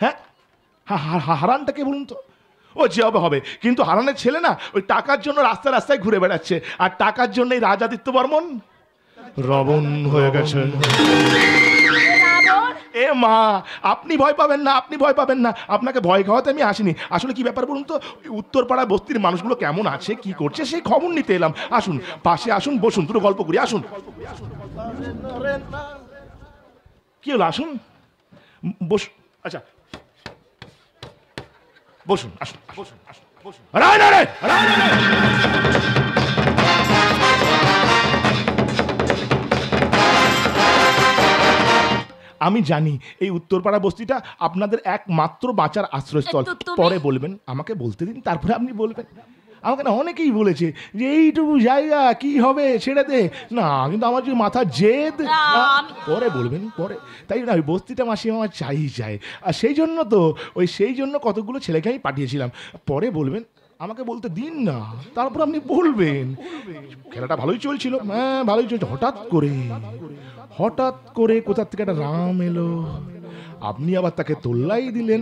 হ্যাঁ? হারানটা কে বলুন তো? ও যে হবে হবে। কিন্তু হারানের ছেলে না, ওই টাকার জন্য রাস্তা রাস্তায় ঘুরে বেড়াচ্ছে। আর টাকার জন্য এই রাজাদিত্য বর্মন? রবণ হয়ে গেছে এ মা আপনি ভয় পাবেন না আপনি ভয় পাবেন না। আপনাকে ভয় খাওয়াতে আমি আসিনি। আসলে কি ব্যাপার বলুন তো? উত্তরপাড়া বস্তির মানুষগুলো কেমন আছে কি করছে সেই খবর নিতে এলাম। আসুন পাশে আসুন বসুন দুটো গল্প করি আসুন। কি হলো আসুন। বস আচ্ছা। বসুন আসুন বসুন আসুন বসুন রায় না রে রায়। আমি জানি এই উত্তরপাড়া বস্তিটা আপনাদের একমাত্র বাঁচার আশ্রয়স্থল। পরে বলবেন আমাকে বলতে দিন তারপরে আপনি বলবেন। আমাকে না অনেকেই বলেছে যে এইটুকু জায়গা কি হবে ছেড়ে দে। না কিন্তু আমার যে মাথা জেদ। পরে বলবেন পরে। তাই না ওই বস্তিটা মাসি আমার চাই চাই। আর সেই জন্য তো ওই সেই জন্য কতগুলো ছেলেকে আমি পাঠিয়েছিলাম। পরে বলবেন আমাকে বলতে দিন না তারপর আপনি বলবেন। খেলাটা ভালোই চলছিল। হ্যাঁ ভালোই চলছে হঠাৎ করে হঠাৎ করে কোথা থেকে একটা রাম এলো। আপনি আবার তাকে তোল্লাই দিলেন।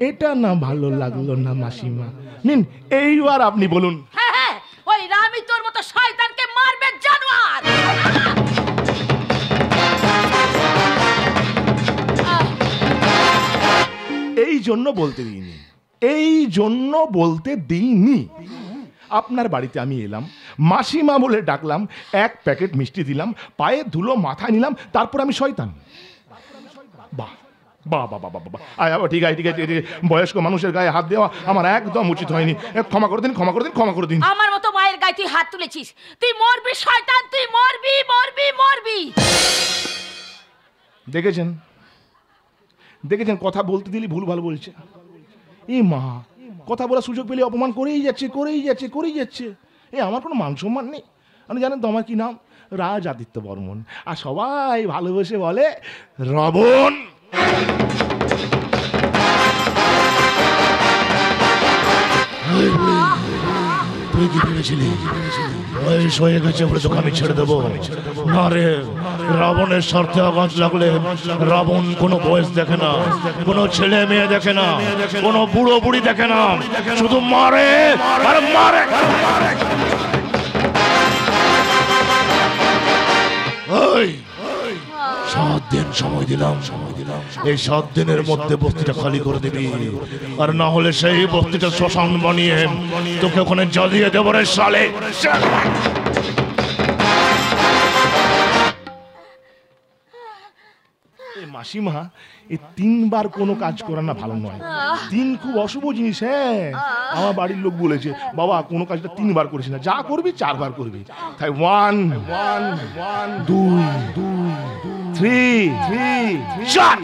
এটা না ভালো লাগল না মাসিমা। নিন এইবার আপনি বলুন। হ্যাঁ হ্যাঁ ওই রামি তোর মতো শয়তানকে মারবে জানোয়ার! এই জন্য বলতে দিইনি। এই জন্য বলতে দিইনি। আপনার বাড়িতে আমি এলাম মাসিমা বলে ডাকলাম এক প্যাকেট মিষ্টি দিলাম পায়ে ধুলো মাথায় নিলাম তারপর আমি শয়তান। বাহ বাহ বাহ বাহ বাহ আয় আবার ঠিক আছে ঠিক আছে বয়স্ক মানুষের গায়ে হাত দেওয়া আমার একদম উচিত হয়নি। ক্ষমা করে দিন ক্ষমা করে দিন ক্ষমা করে দিন। আমার মতো মায়ের গায়ে তুই হাত তুলেছিস। তুই মরবি শয়তান তুই মরবি মরবি মরবি। দেখেছেন? দেখেছেন? কথা বলতে দিলি ভুল ভালো বলছে। এ মা কথা বলার সুযোগ পেলে অপমান করেই যাচ্ছে করেই যাচ্ছে করেই যাচ্ছে। এ আমার কোনো মান সম্মান নেই। আপনি জানেন তোমার কি নাম? রাজ আদিত্য বর্মন। আর সবাই ভালোবেসে বলে রবণ তুই কি ভেবেছিলি? বয়স হয়ে গেছে বলে ছেড়ে দেবো না রাবণের স্বার্থে আঘাত লাগলে রাবণ কোনো বয়স দেখে না কোনো ছেলে মেয়ে দেখে না কোনো বুড়ো বুড়ি দেখে না শুধু মারে আর মারে ওই সাত দিন সময় দিলাম। সময় দিলাম এই সাত দিনের মধ্যে বস্তিটা খালি করে দিবি। আর না হলে সেই বস্তিটা শ্মশান বানিয়ে তোকে ওখানে জ্বালিয়ে দেবো রে সালে মাসিমা এই তিনবার কোনো কাজ করা না ভালো নয়। তিন খুব অশুভ জিনিস হ্যাঁ। আমার বাড়ির লোক বলেছে, বাবা, কোনো কাজটা তিনবার করিস না। যা করবি, চারবার করবি। তাই ওয়ান ওয়ান ওয়ান দুই দুই। থ্রি থ্রি চার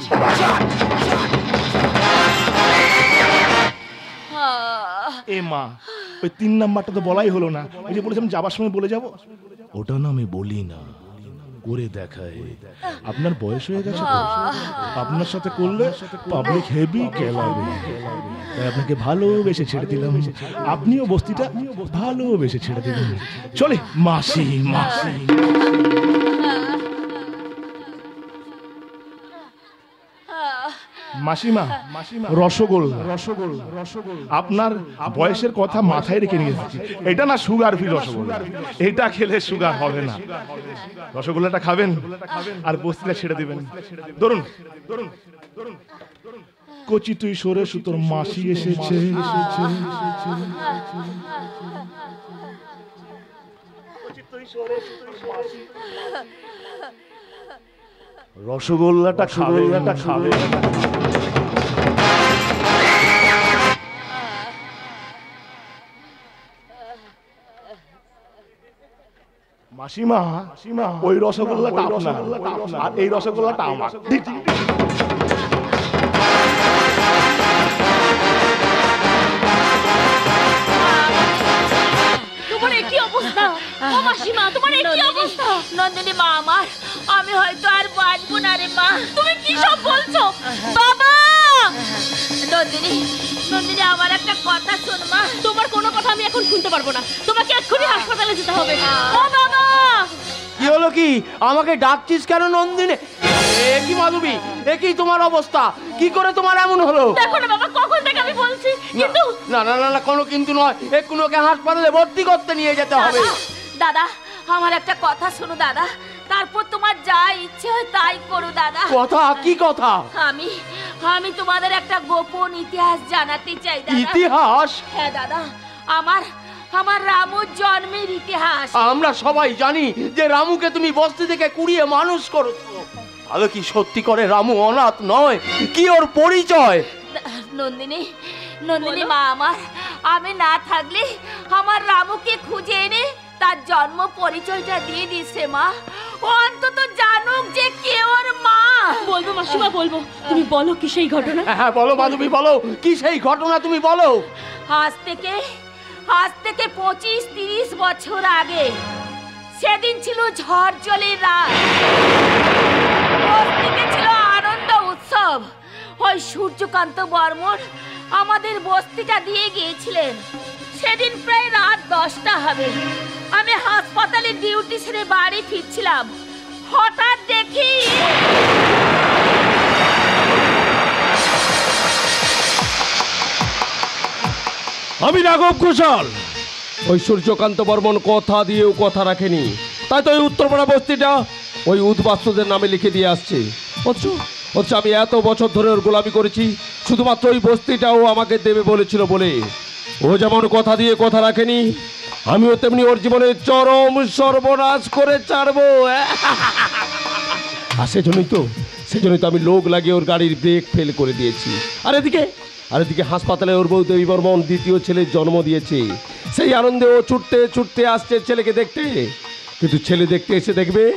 এ মা ওই তিন নাম্বারটা তো বলাই হলো না। ওই যে বলেছিলাম যাবার সময় বলে যাব? ওটা না আমি বলি না করে দেখায়। আপনার বয়স হয়ে গেছে আপনার সাথে করলে পাবলিক হেভি খেলাবে। তাই আপনাকে ভালোবেসে ছেড়ে দিলাম। আপনিও বস্তিটা ভালোবেসে ছেড়ে দিলেন। চলে মাসি মাসি। মাসিমা রসগোল্লা রসগোল্লা। রসগোল্লা আপনার বয়সের কথা মাথায় রেখে নিয়ে এসেছি। এটা না সুগার ফ্রি রসগোল্লা। এটা খেলে সুগার হবে না। রসগোল্লাটা খাবেন আর বস্তিটা ছেড়ে দিবেন। ধরুন ধরুন ধরুন। কচি তুই সরে সুতোর মাসি এসেছে। রসগোল্লাটা খাবে খাবে মাসিমা মাসিমা ওই রসগোল্লাটা রসগোল্লাটা আর এই রসগোল্লাটা আমার। মাসিমা তোমার কি অবস্থা? নন্দিনী মা আমার আমি হয়তো আর বাঁচবো না রে মা। তুমি কি সব বলছো? বাবা! নন্দিনী নন্দিনী আমার একটা কথা শোন মা। তোমার কোনো কথা আমি এখন শুনতে পারব না। তোমাকে এক্ষুনি হাসপাতালে যেতে হবে। ও বাবা! কি হলো কি? আমাকে ডাকছিস কেন নন্দিনী? এ কি মাধবী? এ কি তোমার অবস্থা? কি করে তোমার এমন হলো? দেখো না বাবা কখন থেকে আমি বলছি? কিন্তু না না না না কোনো কিন্তু নয়। এক্ষুনি ওকে হাসপাতালে ভর্তি করতে নিয়ে যেতে হবে। দাদা, দাদা আমার একটা কথা শোনো দাদা। তারপর তোমার যা ইচ্ছে হয় তাই করো দাদা। কথা? কি কথা? আমি আমি তোমাদের একটা গোপন ইতিহাস জানাতে চাই দাদা। ইতিহাস? হ্যাঁ দাদা আমার আমার রামুর জন্মের ইতিহাস। আমরা সবাই জানি যে রামুকে তুমি বস্তি থেকে কুড়িয়ে মানুষ করেছ। তাহলে কি সত্যি করে রামু অনাথ নয়? কি ওর পরিচয়? নন্দিনী নন্দিনী মা আমার আমি না থাকলে আমার রামুকে খুঁজে এনে তার জন্ম পরিচয়টা দিয়ে দিছে মা। ও অন্তত জানুক যে কে ওর মা। বলব মাসিমা বলব। তুমি বলো কি সেই ঘটনা? হ্যাঁ, হ্যাঁ বলো মাধবী বলো। কি সেই ঘটনা তুমি বলো? আজ থেকে আজ থেকে পঁচিশ তিরিশ বছর আগে সেদিন ছিল ঝড় জলের রাত বস্তিতে ছিল আনন্দ উৎসব। ওই সূর্যকান্ত বর্মন আমাদের বস্তিটা দিয়ে গিয়েছিলেন। সেদিন প্রায় রাত দশটা হবে। আমি হাসপাতালে ডিউটি সেরে বাড়ি ফিরছিলাম। হঠাৎ দেখি আমি রাঘব ঘোষাল ওই সূর্যকান্ত বর্মন কথা দিয়েও কথা রাখেনি। তাই তো ওই উত্তরপাড়া বস্তিটা ওই উদ্বাস্তুদের নামে লিখে দিয়ে আসছে। অথচ অথচ আমি এত বছর ধরে ওর গোলামি করেছি শুধুমাত্র ওই বস্তিটাও আমাকে দেবে বলেছিল বলে। ও যেমন কথা দিয়ে কথা রাখেনি, আমিও তেমনি ওর জীবনে চরম সর্বনাশ করে ছাড়বো। আর সেজন্যই তো সেজন্যই তো আমি লোক লাগিয়ে ওর গাড়ির ব্রেক ফেল করে দিয়েছি। আর এদিকে আর এদিকে হাসপাতালে ওর বউ দেবী বর্মন দ্বিতীয় ছেলের জন্ম দিয়েছে। সেই আনন্দে ও ছুটতে ছুটতে আসছে ছেলেকে দেখতে। কিন্তু ছেলে দেখতে এসে দেখবে,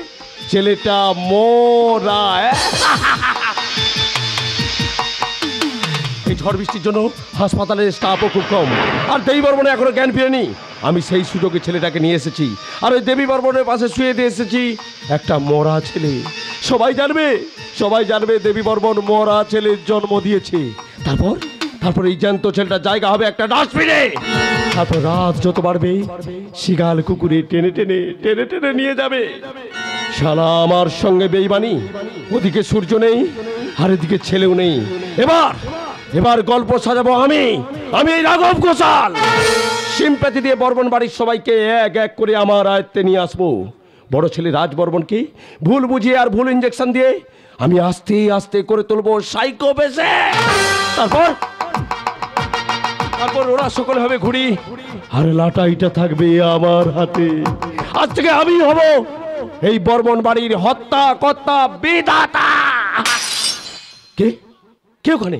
ছেলেটা মোরা। এই ঝড় বৃষ্টির জন্য হাসপাতালের স্টাফও খুব কম। আর দেবী বর্মনে এখনও জ্ঞান ফিরেনি। আমি সেই সুযোগে ছেলেটাকে নিয়ে এসেছি। আর ওই দেবী বর্মনের পাশে শুয়ে দিয়ে এসেছি। একটা মরা ছেলে। সবাই জানবে সবাই জানবে দেবী বর্মন মরা ছেলের জন্ম দিয়েছে। তারপর? তারপর এই জ্যান্ত ছেলেটার জায়গা হবে একটা ডাস্টবিনে। তারপর রাত যত বাড়বে, শিগাল কুকুরে টেনে টেনে টেনে টেনে নিয়ে যাবে। শালা আমার সঙ্গে বেইমানি। ওদিকে সূর্য নেই, আর এদিকে ছেলেও নেই। এবার এবার গল্প সাজাবো আমি। আমি রাঘব ঘোষাল। সিম্প্যাথি দিয়ে বর্মন বাড়ির সবাইকে এক এক করে আমার আয়ত্তে নিয়ে আসব। বড় ছেলে রাজ বর্মনকে ভুল বুঝিয়ে আর ভুল ইঞ্জেকশন দিয়ে আমি আস্তে আস্তে করে তুলবো সাইকো বেসে তারপর? তারপর ওরা সকলে হবে ঘুড়ি। আর লাটাইটা থাকবে আমার হাতে। আজ থেকে আমি হব এই বর্মন বাড়ির হত্যা কর্তা বিধাতা। কে? কে ওখানে?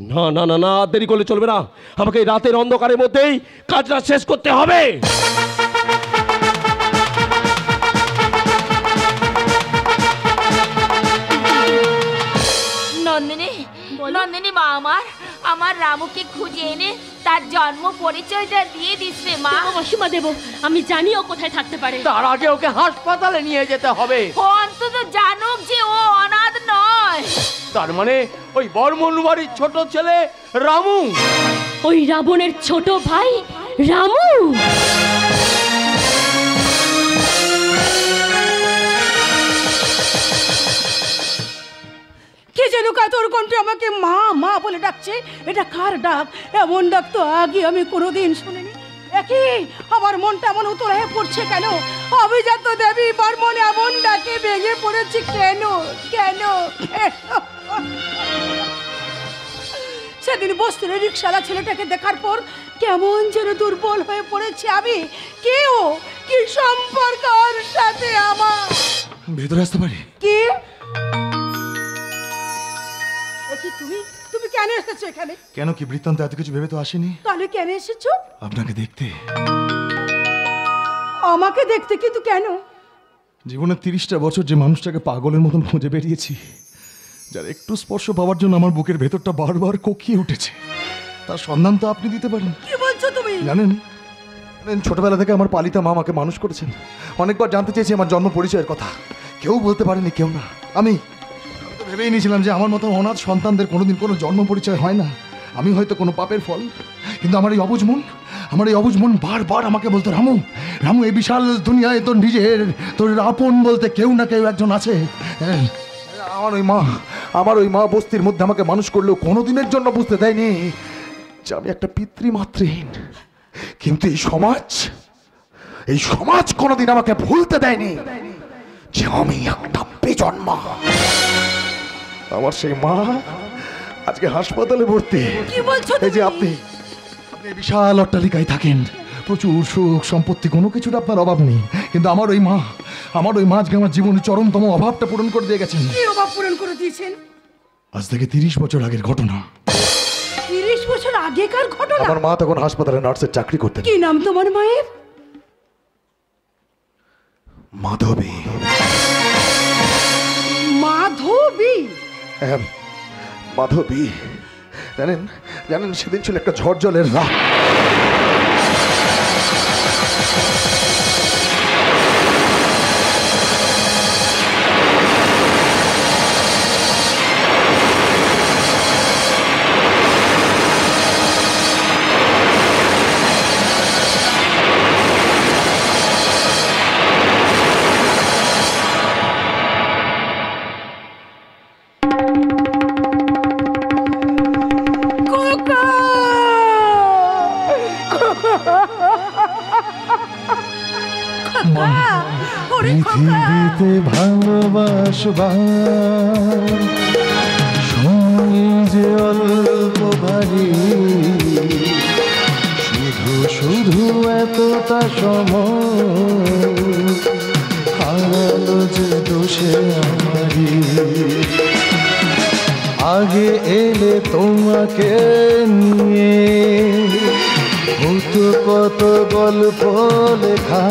না না না না দেরি করলে চলবে না। আমাকে রাতের অন্ধকারের মধ্যেই কাজটা শেষ করতে হবে। নন্দিনী নন্দিনী মা আমার আমার রামুকে খুঁজে এনে তার জন্ম পরিচয়টা দিয়ে দিচ্ছে মা। দেবো মাসিমা দেবো আমি জানি ও কোথায় থাকতে পারে। তার আগে ওকে হাসপাতালে নিয়ে যেতে হবে। ও অন্তত জানুক যে ও অনাথ নয়। তার মানে ওই বর্মন বাড়ির ছোট ছেলে রামু। ওই রাবণের ছোট ভাই রামু। কে যেন কাতর কণ্ঠে আমাকে মা মা বলে ডাকছে। এটা কার ডাক? এমন ডাক তো আগে আমি কোনোদিন শুনিনি। একই আমার মনটা এমন উতর হয়ে পড়ছে কেন? অভিজাত দেবী বর্মন এমন ডাকে ভেঙে পড়েছে কেন? কেন? কেন? সেদিন বস্তির রিক্সালা ছেলেটাকে দেখার পর কেমন যেন দুর্বল হয়ে পড়েছি আমি। কেউ কি সম্পর্ক ওর সাথে আমার? ভেতরে আসতে পারি? কি? কি তুমি? তুমি কেন এসেছ এখানে? কেন কি বৃত্তান্ত এত কিছু ভেবে তো আসেনি? তাহলে কেন এসেছ? আপনাকে দেখতে। আমাকে দেখতে কিন্তু কেন? জীবনের তিরিশটা বছর যে মানুষটাকে পাগলের মতন খুঁজে বেরিয়েছি যার একটু স্পর্শ পাওয়ার জন্য আমার বুকের ভেতরটা বারবার কোকিয়ে উঠেছে। তার সন্ধান তো আপনি দিতে পারেন। কি বলছো তুমি? জানেন ছোটবেলা থেকে আমার পালিতা মা আমাকে মানুষ করেছেন। অনেকবার জানতে চেয়েছি আমার জন্ম পরিচয়ের কথা। কেউ বলতে পারেনি কেউ না। আমি তো ভেবেই নিয়েছিলাম যে আমার মতো অনাথ সন্তানদের কোনোদিন কোনো জন্ম পরিচয় হয় না। আমি হয়তো কোনো পাপের ফল কিন্তু আমার এই অবুজ মন আমার এই অবুজ মন বারবার আমাকে বলতো রামু রামু এই বিশাল দুনিয়ায় তোর নিজের তোর আপন বলতে কেউ না কেউ একজন আছে। হ্যাঁ, আমার ওই মা আমার ওই মা বস্তির মধ্যে আমাকে মানুষ করলেও কোনোদিনের জন্য বুঝতে দেয়নি যে আমি একটা পিতৃমাতৃহীন। কিন্তু এই সমাজ এই সমাজ কোনোদিন আমাকে ভুলতে দেয়নি যে আমি একটা বেজন্মা। আমার সেই মা আজকে হাসপাতালে ভর্তি। এই যে আপনি আপনি বিশাল অট্টালিকায় থাকেন। প্রচুর সুখ সম্পত্তি কোনো কিছুর আপনার অভাব নেই। কিন্তু আমার ওই মা আমার ওই মা আজকে আমার জীবনের চরমতম অভাবটা পূরণ করে দিয়ে গেছেন। কি অভাব পূরণ করে দিয়েছেন? আজ থেকে তিরিশ বছর আগের ঘটনা। তিরিশ বছর আগেকার ঘটনা? আমার মা তখন হাসপাতালে নার্সের চাকরি করতেন। কি নাম তোমার মায়ের? মাধবী। মাধবী? হ্যাঁ, মাধবী। জানেন জানেন সেদিন ছিল একটা ঝড় জলের রাত। ভালোবাসবার সময় যে অল্প ভারী শুধু শুধু এতটা সময় যে দোষে আমারই আগে এলে তোমাকে নিয়ে হতো কত গল্প লেখা।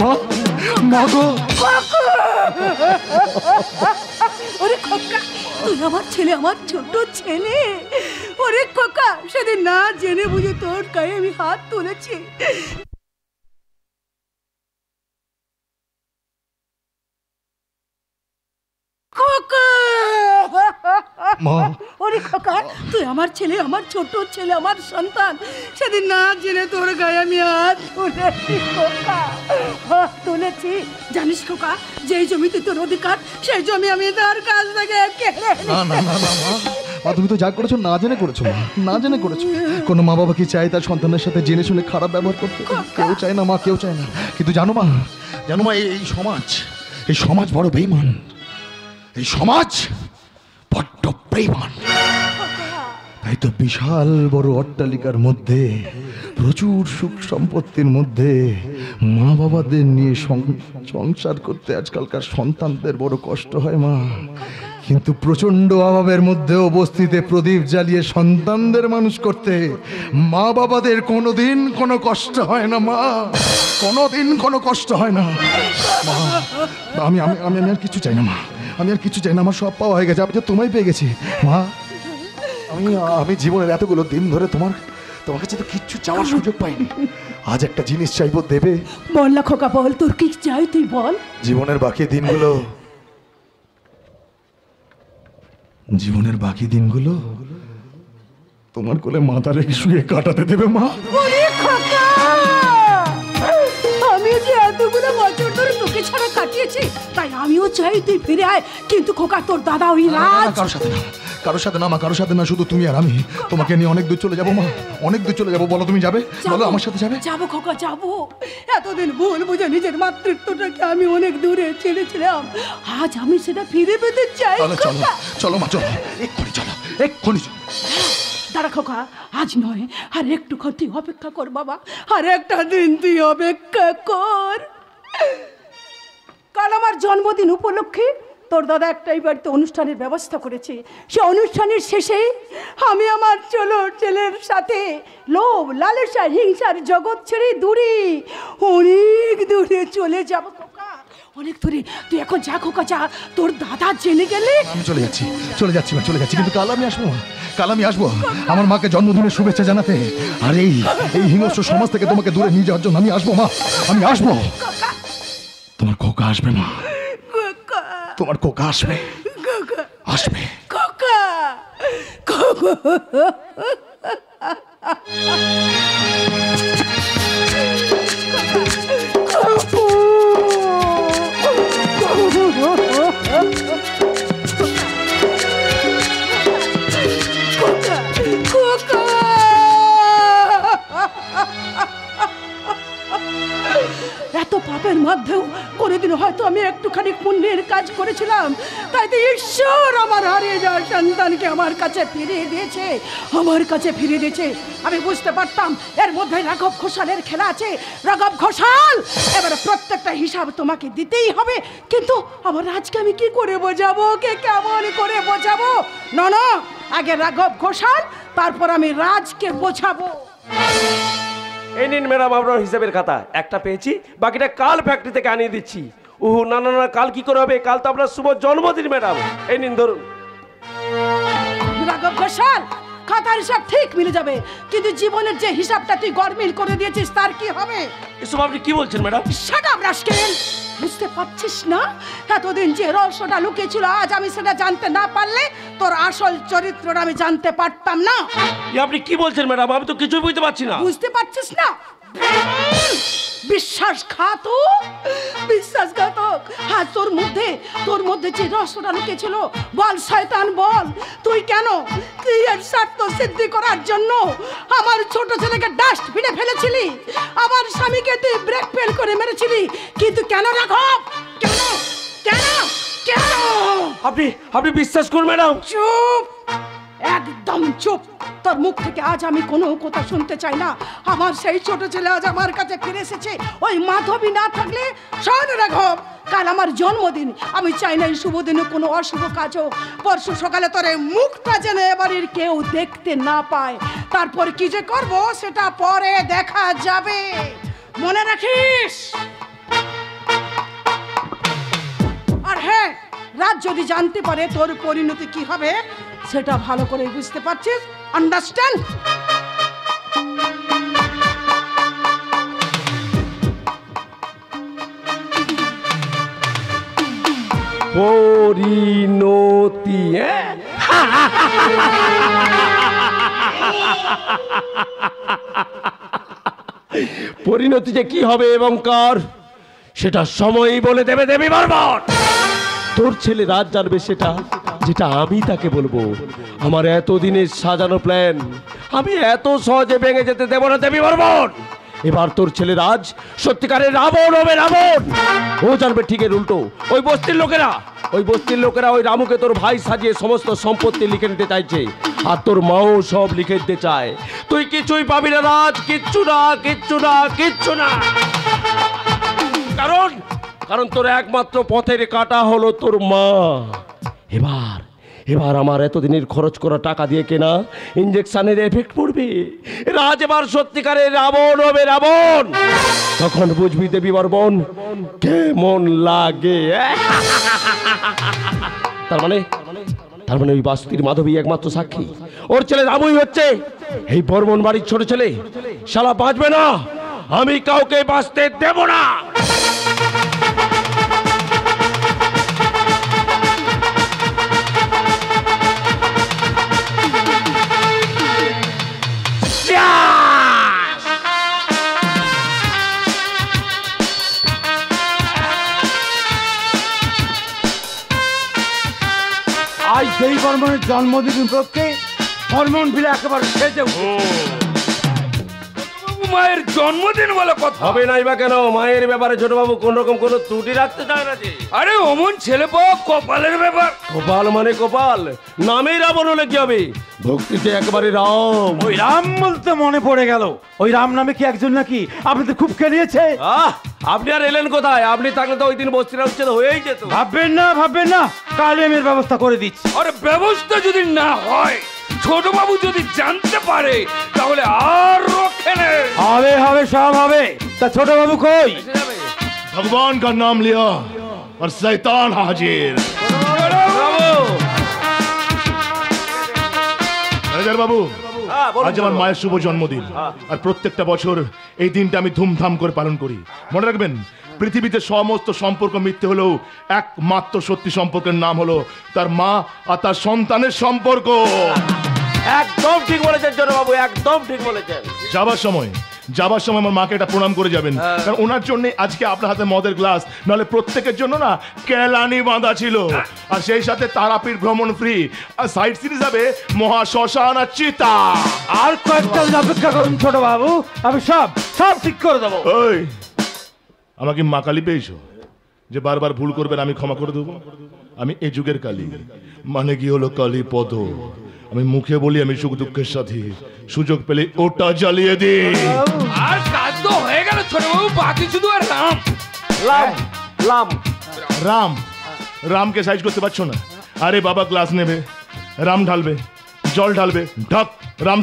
মা মা গো। ওরে খোকা, তুই আমার ছেলে, আমার ছোট ছেলে। ওরে খোকা, সেদিন না জেনে বুঝে তোর গায়ে আমি হাত তুলেছি খোকা মা ওরে খোকা তুই আমার ছেলে আমার ছোট ছেলে আমার সন্তান। সেদিন না জেনে তোর গায়ে আমি হাত তুলেছি খোকা। হাত তুলেছি। জানিস খোকা যেই জমিতে তোর অধিকার সেই জমি আমি তার কাছ থেকে কেড়ে না না না না মা। মা তুমি তো যা করেছ না জেনে করেছ না জেনে করেছ। কোনো মা বাবা কি চায় তার সন্তানের সাথে জেনে শুনে খারাপ ব্যবহার করতে? কেউ চায় না মা কেউ চায় না। কিন্তু জানো মা জানো মা এই এই সমাজ এই সমাজ বড় বেইমান। এই সমাজ বড্ড বেইমান। তাই তো বিশাল বড় অট্টালিকার মধ্যে, প্রচুর সুখ সম্পত্তির মধ্যে মা বাবাদের নিয়ে সংসার করতে আজকালকার সন্তানদের বড় কষ্ট হয় মা। কিন্তু প্রচণ্ড অভাবের মধ্যেও বস্তিতে প্রদীপ জ্বালিয়ে সন্তানদের মানুষ করতে মা বাবাদের কোনোদিন কোনো কষ্ট হয় না মা। কোনোদিন কোনো কষ্ট হয় না। আমি আমি আমি আর কিছু চাই না মা। আমি আর কিছু চাই না, আমার সব পাওয়া হয়ে গেছে। আমি তো তোমায় পেয়ে গেছি। মা আমি আমি জীবনের এতগুলো দিন ধরে তোমার তোমার কাছে তো কিচ্ছু চাওয়ার সুযোগ পাইনি। আজ একটা জিনিস চাইব দেবে? বল না খোকা বল তোর কি চাই তুই বল। জীবনের বাকি দিনগুলো জীবনের বাকি দিনগুলো তোমার কোলে মাথা রেখে শুয়ে কাটাতে দেবে মা? ওরে খোকা! আমি যে এতগুলো বছর ধরে তোকে ছাড়া কাটিয়েছি তাই আমিও চাই তুই ফিরে আয়। কিন্তু খোকা তোর দাদা ওই রাজ। কারোর সাথে না। কারোর সাথে না মা কারোর সাথে না শুধু তুমি আর আমি। তোমাকে নিয়ে অনেক দূর চলে যাব মা। অনেক দূর চলে যাব। বলো তুমি যাবে? বলো আমার সাথে যাবে? যাব খোকা যাব। এতদিন ভুল বুঝে নিজের মাতৃত্বটাকে আমি অনেক দূরে ছেড়েছিলাম। আজ আমি সেটা ফিরে পেতে চাই চলো খোকা। চলো মা চলো। এক্ষুনি চলো এক্ষুনি চলো। দাঁড়া খোকা আজ নয়। আর একটুক্ষণ তুই অপেক্ষা কর বাবা। আর একটা দিন তুই অপেক্ষা কর। কাল আমার জন্মদিন উপলক্ষে তোর দাদা একটাই বাড়িতে অনুষ্ঠানের ব্যবস্থা করেছে। সে অনুষ্ঠানের শেষে আমি আমার চলো ছেলের সাথে লোভ লালসা হিংসার জগৎ ছেড়ে দূরে অনেক দূরে চলে যাব খোকা। অনেক দূরে। তুই এখন যা খোকা যা। তোর দাদা জেনে গেলে আমি চলে যাচ্ছি চলে যাচ্ছি মা চলে যাচ্ছি। কিন্তু কাল আমি আসব মা কাল আমি আসব। আমার মাকে জন্মদিনের শুভেচ্ছা জানাতে। আর এই এই হিংস্র সমাজ থেকে তোমাকে দূরে নিয়ে যাওয়ার জন্য আমি আসব মা আমি আসব। তোমার খোকা আসবে মা। তোমার খোকা আসবে আসবে খোকা খোকা এত পাপের মধ্যেও কোনোদিন হয়তো আমি একটুখানি পুণ্যের কাজ করেছিলাম। তাই তো ঈশ্বর আমার হারিয়ে যাওয়া সন্তানকে আমার কাছে ফিরিয়ে দিয়েছে, আমার কাছে ফিরিয়ে দিয়েছে। আমি বুঝতে পারতাম, এর মধ্যে রাঘব ঘোষালের খেলা আছে। রাঘব ঘোষাল, এবারে প্রত্যেকটা হিসাব তোমাকে দিতেই হবে। কিন্তু আমার রাজকে আমি কি করে বোঝাবো? কে কেমন করে বোঝাবো? না না আগে রাঘব ঘোষাল, তারপর আমি রাজকে বোঝাবো। এই নিন ম্যাডাম আপনার হিসাবের খাতা। একটা পেয়েছি, বাকিটা কাল ফ্যাক্টরি থেকে আনিয়ে দিচ্ছি। উহু, না না না, কাল কি করে হবে? কাল তো আপনার শুভ জন্মদিন ম্যাডাম এই নিন ধরুন। ঘোষাল খাতার হিসাব ঠিক মিলে যাবে। কিন্তু জীবনের যে হিসাবটা তুই গরমিল করে দিয়েছিস তার কি হবে? এসব আপনি কি বলছেন ম্যাডাম? Shut up rascal! বুঝতে পারছিস না? এতদিন যে রহস্যটা লুকিয়েছিল আজ আমি সেটা জানতে না পারলে তোর আসল চরিত্রটা আমি জানতে পারতাম না। আপনি কি বলছেন ম্যাডাম? আমি তো কিছুই বুঝতে পারছি না। বুঝতে পারছিস না? বিশ্বাসঘাতক? বিশ্বাসঘাতক। হ্যাঁ তোর মধ্যে তোর মধ্যে যে রহস্যটা লুকিয়েছিল বল শয়তান বল। তুই কেন? তুই স্বার্থ সিদ্ধি করার জন্য আমার ছোট ছেলেকে ডাস্টবিনে ফেলেছিলি? আমার স্বামীকে তুই ব্রেক ফেল করে মেরেছিলি? কিন্তু কেন রাঘব? কেন? কেন? কেন? আপনি আপনি বিশ্বাস করুন ম্যাডাম। চুপ! একদম চুপ। তোর মুখ থেকে আজ আমি কোনো কথা শুনতে চাই না। আমার সেই ছোট ছেলে আজ আমার কাছে ফিরে এসেছে। ওই মাধবী না থাকলে শোন রাঘব কাল আমার জন্মদিন। আমি চাই না এই শুভ দিনে কোনো অশুভ কাজ হোক। পরশু সকালে তোর এই মুখটা যেন এবারের কেউ দেখতে না পায়। তারপর কি যে করব সেটা পরে দেখা যাবে। মনে রাখিস? আর হ্যাঁ রাত যদি জানতে পারে তোর পরিণতি কি হবে সেটা ভালো করে বুঝতে পারছিস? আন্ডারস্ট্যান্ড পরিণতি হ্যাঁ? পরিণতি যে কি হবে এবং কার সেটা সময়ই বলে দেবে দেবী বারবার তোর ছেলে রাত জানবে সেটা। যেটা আমি তাকে বলব, আমার এতদিনের সাজানো প্ল্যান আমি এত সহজে ভেঙে যেতে দেবো না, দেবী বর্মন। এবার তোর ছেলে রাজ, সত্যিকারের রাবণ হবে রাবণ। ও জানবে ঠিকের উল্টো, ওই বস্তির লোকেরা, ওই বস্তির লোকেরা ওই রামুকে তোর ভাই সাজিয়ে সমস্ত সম্পত্তি লিখে নিতে চাইছে, আর তোর মাও সব লিখে দিতে চায়। তুই কিছুই পাবি না রাজ, কিচ্ছু না কিচ্ছু না কিচ্ছু না। কারণ কারণ তোর একমাত্র পথের কাটা হলো তোর মা। এবার এবার আমার এতদিনের খরচ করা টাকা দিয়ে কেনা ইঞ্জেকশনের এফেক্ট পড়বে। রাজ এবার সত্যিকারের রাবণ হবে রাবণ। তখন বুঝবি দেবী বর্মন কেমন লাগে। তার মানে তার মানে ওই বাস্তির মাধবী একমাত্র সাক্ষী। ওর ছেলে রামুই হচ্ছে। এই বর্মন বাড়ির ছোট ছেলে, শালা বাঁচবে না। আমি কাউকে বাঁচতে দেব না। বর্মনের জন্মদিন উপলক্ষে বর্মন বিলে একেবারে সেজে উঠেছে। মায়ের জন্মদিন বলে কথা। হবে নাই বা কেন? মায়ের ব্যাপারে ছোট বাবু কোন রকম কোনো ত্রুটি রাখতে চায় না যে। আরে অমন ছেলে পাওয়া কপালের ব্যাপার। কপাল মানে কপাল নামেই রাবণ হলে কি হবে? ভক্তিতে একেবারে রাম। ওই রাম বলতে মনে পড়ে গেল। ওই রাম নামে কি একজন নাকি? আপনাদের খুব খেলিয়েছে আহ আপনি আর এলেন কোথায়? আপনি থাকলে তো ওই দিন বস্তিরা উচ্ছেদ হয়েই যেত। ভাববেন না ভাববেন না। কালে ব্যবস্থা করে দিচ্ছি। আরে ব্যবস্থা যদি না হয় ছোট বাবু যদি জানতে পারে তাহলে আর রক্ষে নেই হবে হবে সব হবে তা ছোট বাবু কই भगवान का नाम लिया और शैतान हाजिर ম্যানেজার বাবু হ্যাঁ, বলুন, আজ আমার বলুন। মায়ের শুভ জন্মদিন আর প্রত্যেকটা বছর এই দিনটা আমি ধুমধাম করে পালন করি মনে রাখবেন পৃথিবীতে সমস্ত সম্পর্ক মিথ্যে হলেও একমাত্র সত্যি সম্পর্কের নাম হলো তার মা আর তার সন্তানের সম্পর্ক একদম ঠিক বলেছেন বাবু একদম ঠিক বলেছেন। যাবার সময় যাবার সময় আমার মাকে এটা প্রণাম করে যাবেন। কারণ ওনার জন্য আজকে আপনার হাতে মদের গ্লাস নাহলে প্রত্যেকের জন্য না কেলানি বাঁধা ছিল। আর সেই সাথে তারাপীঠ ভ্রমণ ফ্রি আর সাইড সিন হিসাবে মহা শ্মশান আর চিতা। আর কয়েকটা অপেক্ষা করুন ছোট বাবু আমি সব সব ঠিক করে দেবো। ওই আমাকে মা কালী পেয়েছ? যে বারবার ভুল করবেন আমি ক্ষমা করে দেবো? আমি এ যুগের কালী। মানে কি হলো কালী পদ আমি মুখে বলি আমি সুখ দুঃখের সাথে। সুযোগ পেলে ওটা জ্বালিয়ে দি আর কাজ তো হয়ে গেল ছোট বাবু বাকি শুধু আর রাম। লাম লাম রাম রামকে সাইজ করতে পারছ না? আরে বাবা গ্লাস নেবে রাম ঢালবে জল ঢালবে ঢক। রাম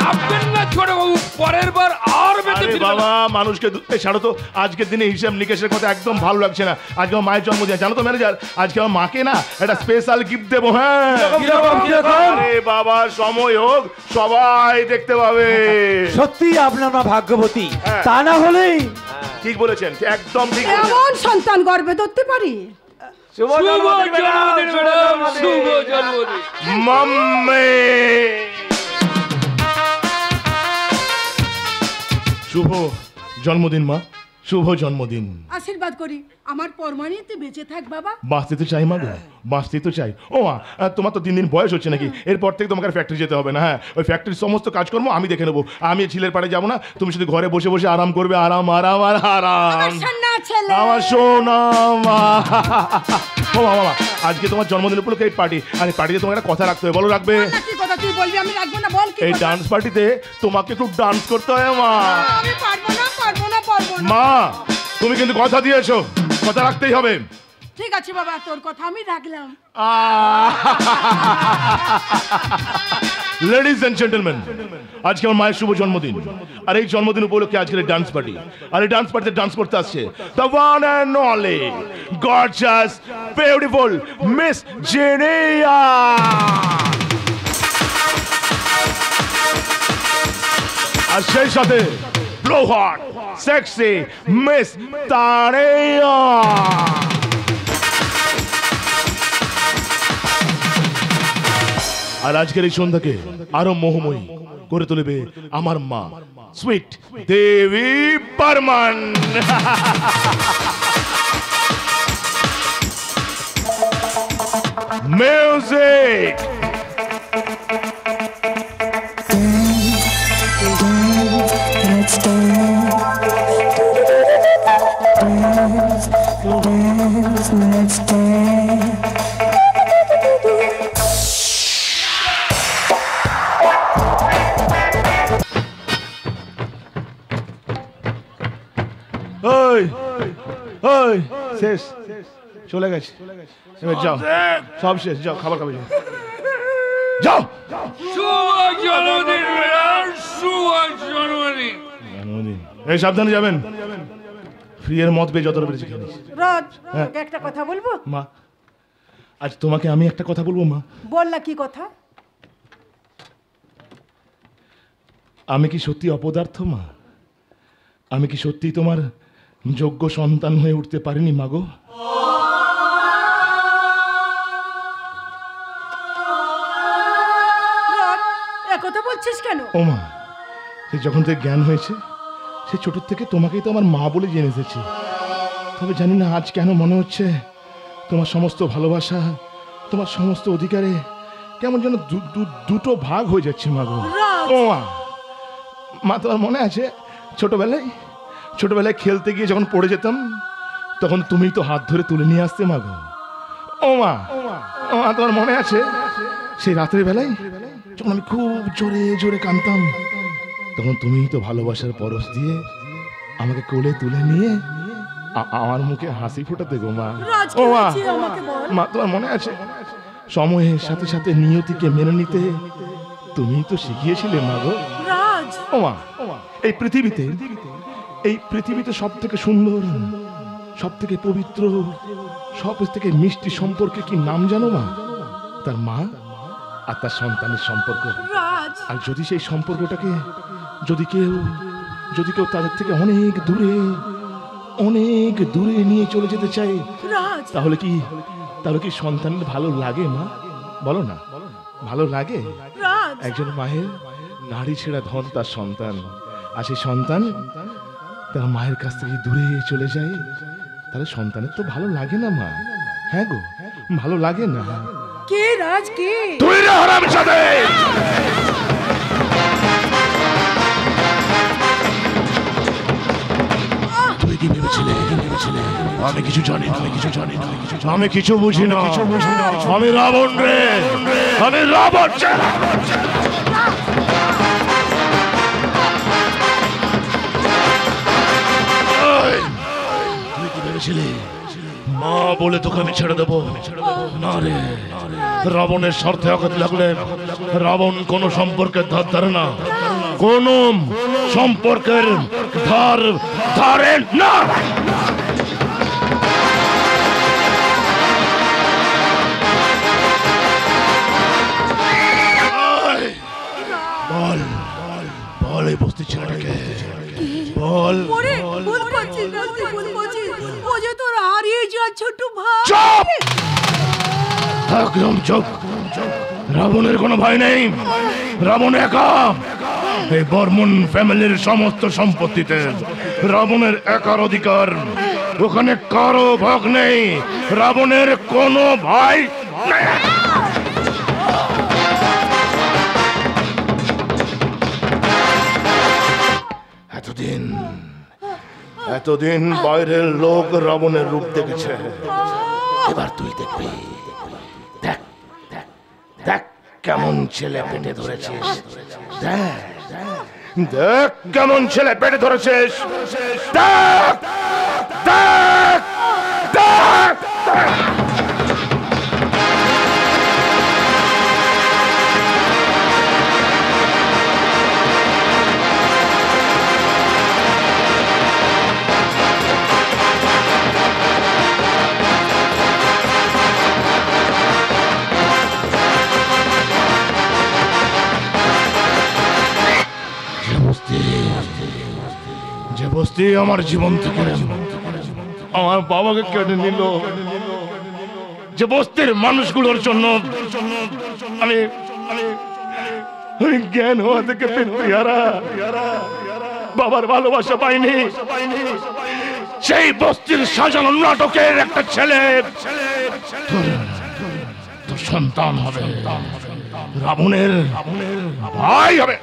ভাববেন না ছোট বাবু পরের বার আর বেঁচে আরে বাবা মানুষকে এই ছাড়ো তো। আজকের দিনে হিসাব নিকেশের কথা একদম ভালো লাগছে না। আজকে আমার মায়ের জন্মদিন জানো তো ম্যানেজার? আজকে আমার মাকে না একটা স্পেশাল গিফট দেবো হ্যাঁ? আরে বাবা সময় হোক সবাই দেখতে পাবে। সত্যি আপনার মা ভাগ্যবতী। হ্যাঁ। তা না হলেই ঠিক বলেছেন একদম ঠিক এমন সন্তান গর্বে ধরতে পারি? শুভ শুভ জন্মদিন জন্মদিন শুভ জন্মদিন। মাম্মে। শুভ জন্মদিন মা। শুভ জন্মদিন। আশীর্বাদ করি। আমার পরমানিতে বেঁচে থাক বাবা। বাঁচতে তো চাই মা গো বাঁচতে তো চাই। ও মা তোমার তো দিন দিন বয়স হচ্ছে নাকি? এরপর থেকে তোমাকে ফ্যাক্টরি যেতে হবে না হ্যাঁ? ওই ফ্যাক্টরির সমস্ত কাজকর্ম আমি দেখে নেব। আমি ঝিলের পাড়ে যাব না তুমি শুধু ঘরে বসে বসে আরাম করবে আরাম আরাম আর আরাম। আমার সোনা মা। ও মা মামা আজকে তোমার জন্মদিন উপলক্ষে এই পার্টি আর এই পার্টিতে তোমার একটা কথা রাখতে হবে বলো রাখবে? কথা তুই বলবি আমি রাখব না বল কি এই ডান্স পার্টিতে তোমাকে একটু ডান্স করতে হয় মা। আমি পারব না পারব না পারব না। মা তুমি কিন্তু কথা দিয়েছ। কথা রাখতেই হবে। ঠিক আছে বাবা তোর কথা আমি রাখলাম। লেডিস এন্ড জেন্টলম্যান আজকে আমার মায়ের শুভ জন্মদিন। আর এই জন্মদিন উপলক্ষে আজকের ডান্স পার্টি আর এই ডান্স পার্টিতে ডান্স করতে আসছে the one and only gorgeous beautiful miss Jenia আর সেই সাথে হট সেক্সি মিস তানিয়া আর আজকের এই সন্ধ্যাকে আরও মোহময়ী করে তুলবে আমার মা সুইট দেবী বর্মন। মিউজিক ওই ওই শেষ চলে গেছে এবার যাও সব শেষ যাও খাবার খাবে যাও যাও শুভ জন্মদিন ম্যাডাম শুভ জন্মদিন জন্মদিন এই সাবধানে যাবেন। ফ্রি এর মত পেয়ে যতটা পেরেছি খেয়ে রজ হ্যাঁ। তোকে একটা কথা বলব? মা আজ তোমাকে আমি একটা কথা বলব মা? বল না কি কথা? আমি কি সত্যি অপদার্থ মা? আমি কি সত্যি তোমার যোগ্য সন্তান হয়ে উঠতে পারিনি মাগো একথা বলছিস কেন? ও মা সে যখন থেকে জ্ঞান হয়েছে সে ছোটোর থেকে তোমাকেই তো আমার মা বলে জেনে এসেছি। তবে জানি না আজ কেন মনে হচ্ছে তোমার সমস্ত ভালোবাসা তোমার সমস্ত অধিকারে কেমন যেন দুটো ভাগ হয়ে যাচ্ছে মা গো। ও মা! মা তোমার মনে আছে? ছোটবেলায় ছোটবেলায় খেলতে গিয়ে যখন পড়ে যেতাম তখন তুমি তো হাত ধরে তুলে নিয়ে আসতে মা গো। ও মা! ও মা তোমার মনে আছে? সেই রাতের বেলায় যখন আমি খুব জোরে জোরে কাঁদতাম তখন তুমি তো ভালোবাসার পরশ দিয়ে আমাকে কোলে তুলে নিয়ে আমার মুখে হাসি ফোটাতে গো মা। ও মা তোমার মনে আছে? সময়ের সাথে সাথে নিয়তিকে মেনে নিতে তুমি তো শিখিয়েছিলে মা গো। ও মা এই পৃথিবীতে এই পৃথিবীতে সব থেকে সুন্দর সব থেকে পবিত্র সব থেকে মিষ্টি সম্পর্কে কি নাম জানো মা? তার মা? আর তার সন্তানের সম্পর্ক। আর যদি সেই সম্পর্কটাকে যদি কেউ যদি কেউ তাদের থেকে অনেক দূরে অনেক দূরে নিয়ে চলে যেতে চায় তাহলে কি তাহলে কি সন্তানের ভালো লাগে মা? বলো না। ভালো লাগে? একজন মায়ের নারী ছেঁড়া ধন তার সন্তান। আর সেই সন্তান তার মায়ের কাছ থেকে দূরে চলে যায়। তাহলে সন্তানের তো ভালো লাগে না মা। হ্যাঁ গো ভালো লাগে না। কে? রাজ কে? তুই রে হারাম সাথে। তুই কি ভেবেছিলে? কি ভেবেছিলে? আমি কিছু জানি না আমি কিছু জানি না আমি কিছু বুঝি না। কিছু বুঝি না। আমি রাবণ রে। আমি রাবণ তুই কি ভেবেছিলে? মা বলে তোকে আমি ছেড়ে দেবো। না রে। রাবণের স্বার্থে আঘাত লাগলে রাবণ কোন সম্পর্কের ধার ধারে না। কোন সম্পর্কের ধার ধারে না। বল। বল বস্তি ছেলেটাকে। বল। ওরে ভুল করছিস ভুল করছিস ও যে যাওয়া ছোট ভাই। চুপ! একদম চুপ। রাবণের কোনো ভয় নেই। রাবণ একা। এই বর্মন ফ্যামিলির সমস্ত সম্পত্তিতে রাবণের একার অধিকার। ওখানে কারও ভাগ নেই। রাবণের কোনো ভাই নেই। এতদিন বাইরের লোক রাবণের রূপ দেখেছে। এবার তুই দেখবি। দেখ দেখ, দেখ কেমন ছেলে পেটে ধরেছিস। দেখ দেখ কেমন ছেলে পেটে ধরেছিস। দেখ দেখ দেখ। বস্তি আমার জীবন থেকে। আমার বাবাকে কেটে নিল। যে বস্তির মানুষগুলোর জন্য জ্ঞান হওয়া থেকে বাবার ভালোবাসা পাইনি। সেই বস্তির সাজানো নাটকের একটা ছেলে সন্তান হবে। রাবণের ভাই হবে।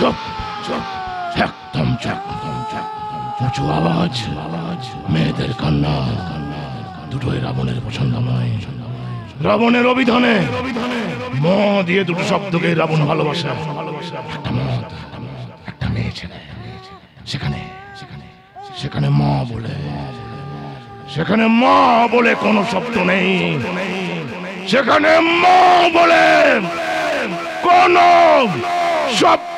চুপ চুপ, একদম চুপ উঁচু আওয়াজ আওয়াজ, মেয়েদের কান্না, দুটোই রাবণের পছন্দ নয়। রাবণের অভিধানে ম দিয়ে দুটো শব্দকে রাবণ ভালোবাসে। একটা মদ, একটা মেয়ে ছেলে। সেখানে সেখানে সেখানে ম বলে। সেখানে মা বলে কোনো শব্দ নেই। সেখানে মা বলে কোন শব্দ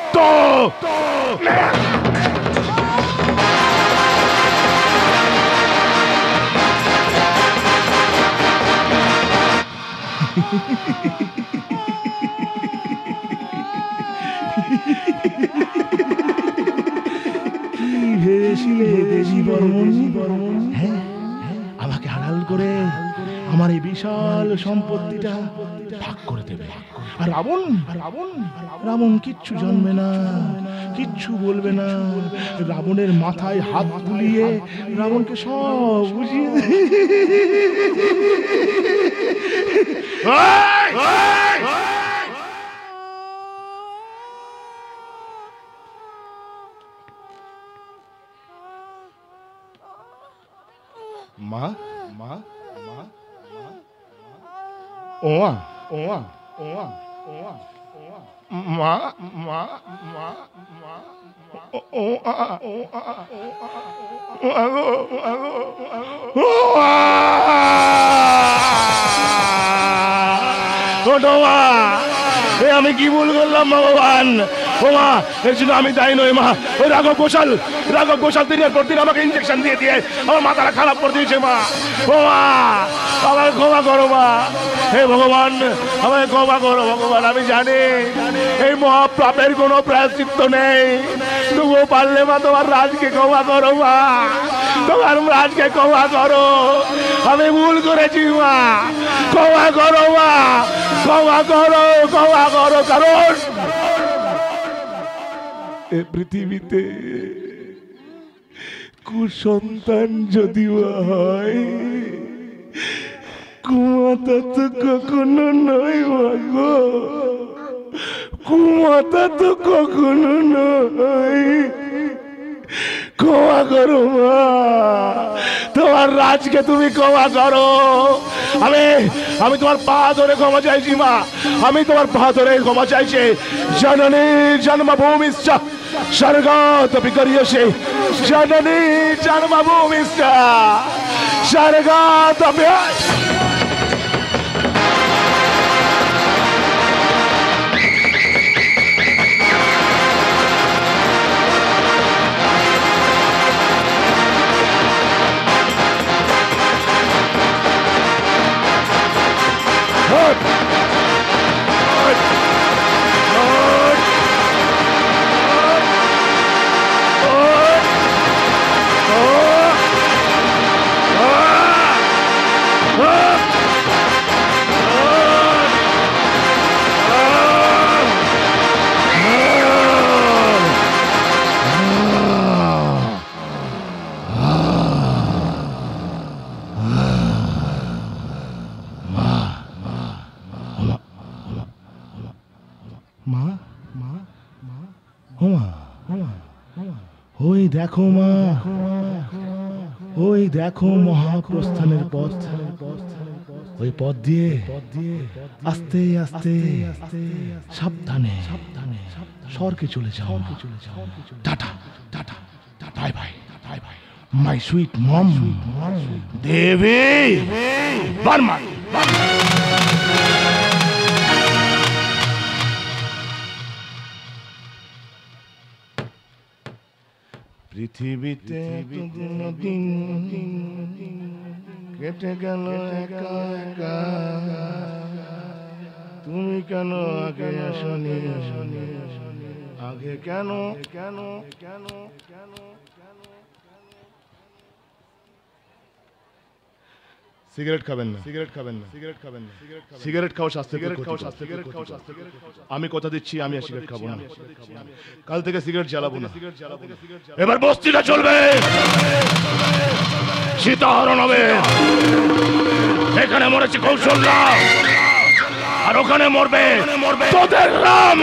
নেই। কি বর্মন হ্যাঁ আমাকে হারাল করে আমার এই বিশাল সম্পত্তিটা ভাগ করে দেবে। আর রাবণ রাবণ রাবণ কিচ্ছু জানবে না কিচ্ছু বলবে না। রাবণের মাথায় হাত বুলিয়ে রাবণকে সব বুঝিয়ে মা মা মা ও মা। ওমা ওমা ওমা মা মা মা মা ও ও আ ও আ ও আ ও আগো আগো আগো ছোটো মা আমি কি ভুল করলাম, ভগবান? ও এর জন্য আমি দায়ী নই, মা। ওই রাঘব ঘোষাল রাঘব ঘোষাল দিনের পর দিন আমাকে ইঞ্জেকশন দিয়ে দিয়ে আমার মাথাটা খারাপ করে দিয়েছে, মা। ও, মা আমাকে ক্ষমা করো, মা। হে ভগবান আমাকে ক্ষমা করো, ভগবান, আমি জানি এই মহাপ্রাপের কোনো প্রায়শ্চিত্ত নেই। তবুও পারলে, মা, তোমার রাজকে ক্ষমা করো, মা। তোমার রাজকে ক্ষমা করো। আমি ভুল করেছি, মা। ক্ষমা করো, মা। ক্ষমা করো ক্ষমা করো, কারণ এ পৃথিবীতে কুসন্তান যদিও হয় কুমাতা তো কখনো নয় মাগো। কুমাতা তো কখনো নয়। ক্ষমা করো তোমার রাজকে তুমি ক্ষমা করো। আমি আমি তোমার পা ধরে ক্ষমা চাইছি মা। আমি তোমার পা ধরে ক্ষমা চাইছি। জননী জন্মভূমিশ্চ স্বর্গত বিকরিয়সে জননী জন্মভূমিশ্চ স্বর্গত মা দেখো মা, ওই দেখো মহাপ্রস্থানের পথ। ওই পথ দিয়ে আস্তে আস্তে সাবধানে সাবধানে স্বর্গে চলে যাও tata tata bye bye bye bye my sweet mom Devi Barma. পৃথিবীতে দিন কেটে গেল একা একা। তুমি কেন আগে আসনি? আগে কেন? কেন কেন কেন? সিগারেট খাবেন না। সিগারেট খাবেন না। সিগারেট খাবেন না। সিগারেট খাওয়া স্বাস্থ্য সিগারেট খাওয়া স্বাস্থ্য সিগারেট খাওয়া স্বাস্থ্য আমি কথা দিচ্ছি আমি আর সিগারেট খাব না। কাল থেকে সিগারেট জ্বালাবো না। এবার বস্তিটা চলবে। সীতাহরণ হবে। এখানে মরেছে কৌশল্যা আর ওখানে মরবে। মরবে। তোদের রাম।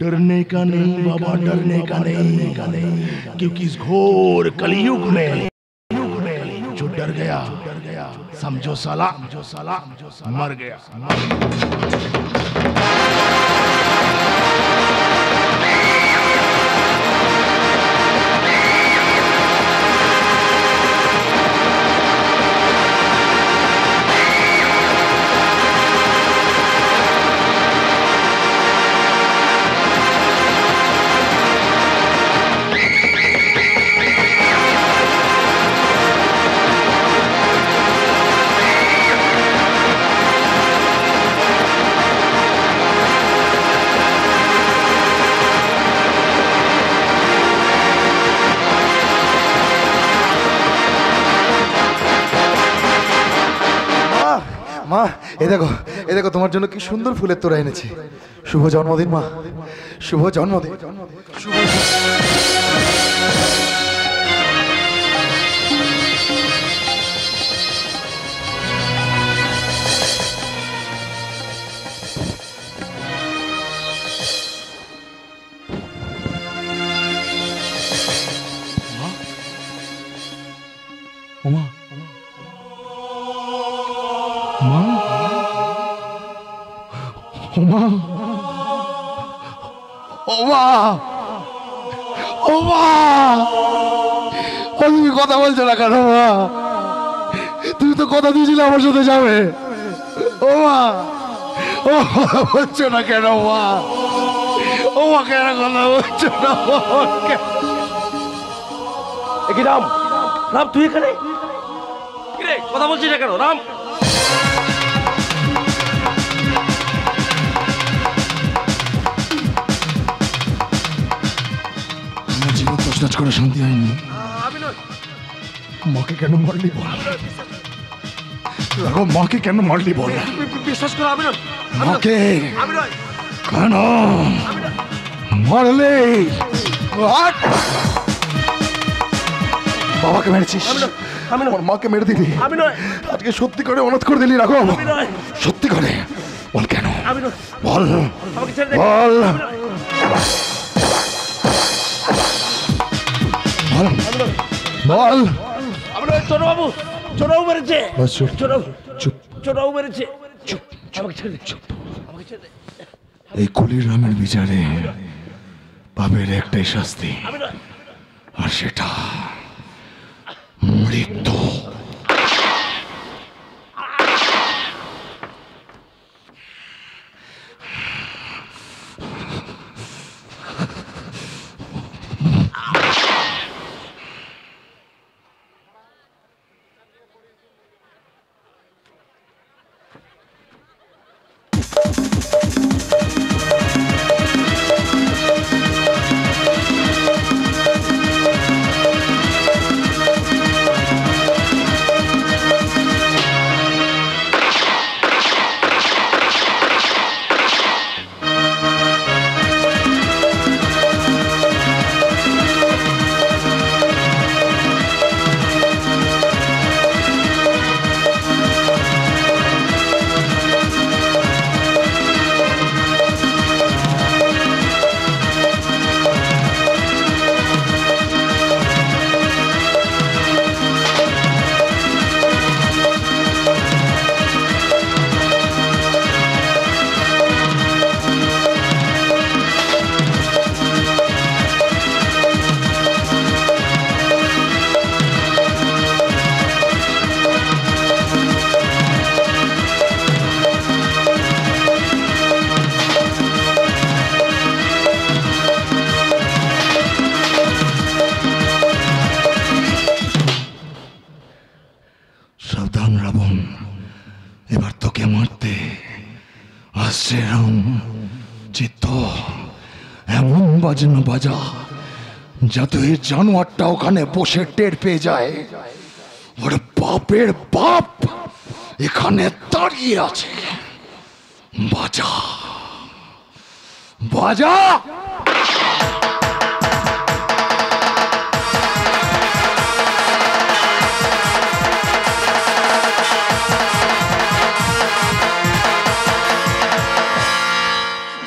डरने का नहीं बाबा डरने का नहीं का नहीं। क्योंकि इस घोर कलयुग में जो डर गया डर गया समझो सलाम जो सलाम जो मर गया। এ দেখো এ দেখো, তোমার জন্য কি সুন্দর ফুলের তোরা এনেছে। শুভ জন্মদিন, মা। শুভ জন্মদিন। শুভ না মা। তুমি তো কথা দিয়েছিলে আমার সাথে যাবে। ও মা ও হচ্ছে না কেন মা? ও মা কেন কথা বলছো না? কি রাম? রাম তুই এখানে? রে কথা বলছিস না কেন? রাম! আমার জীবন তছনছ করে শান্তি হয়নি। মাকে কেন মারলি বল রাঘব মাকে কেন মারলি বল বিশ্বাস করো আমি মাকে কেন মারলি! বাবাকে মেরেছিস আমি আমার মাকে মেরে দিলি আমি নয় আজকে সত্যি করে অনাথ করে দিলি রাঘব সত্যি করে বল কেন বল বল বল বল মেরেছে। চুপ। মেরেছে। চুপ আমাকে ছেড়ে চুপ। আমাকে ছেড়ে এই কুলিরামের বিচারে পাপের একটাই শাস্তি আর সেটা মৃত্যু। বাজা যাতে জানোয়ারটা ওখানে বসে টের পেয়ে যায়। ওর বাপের বাপ এখানে দাঁড়িয়ে আছে। বাজা বাজা!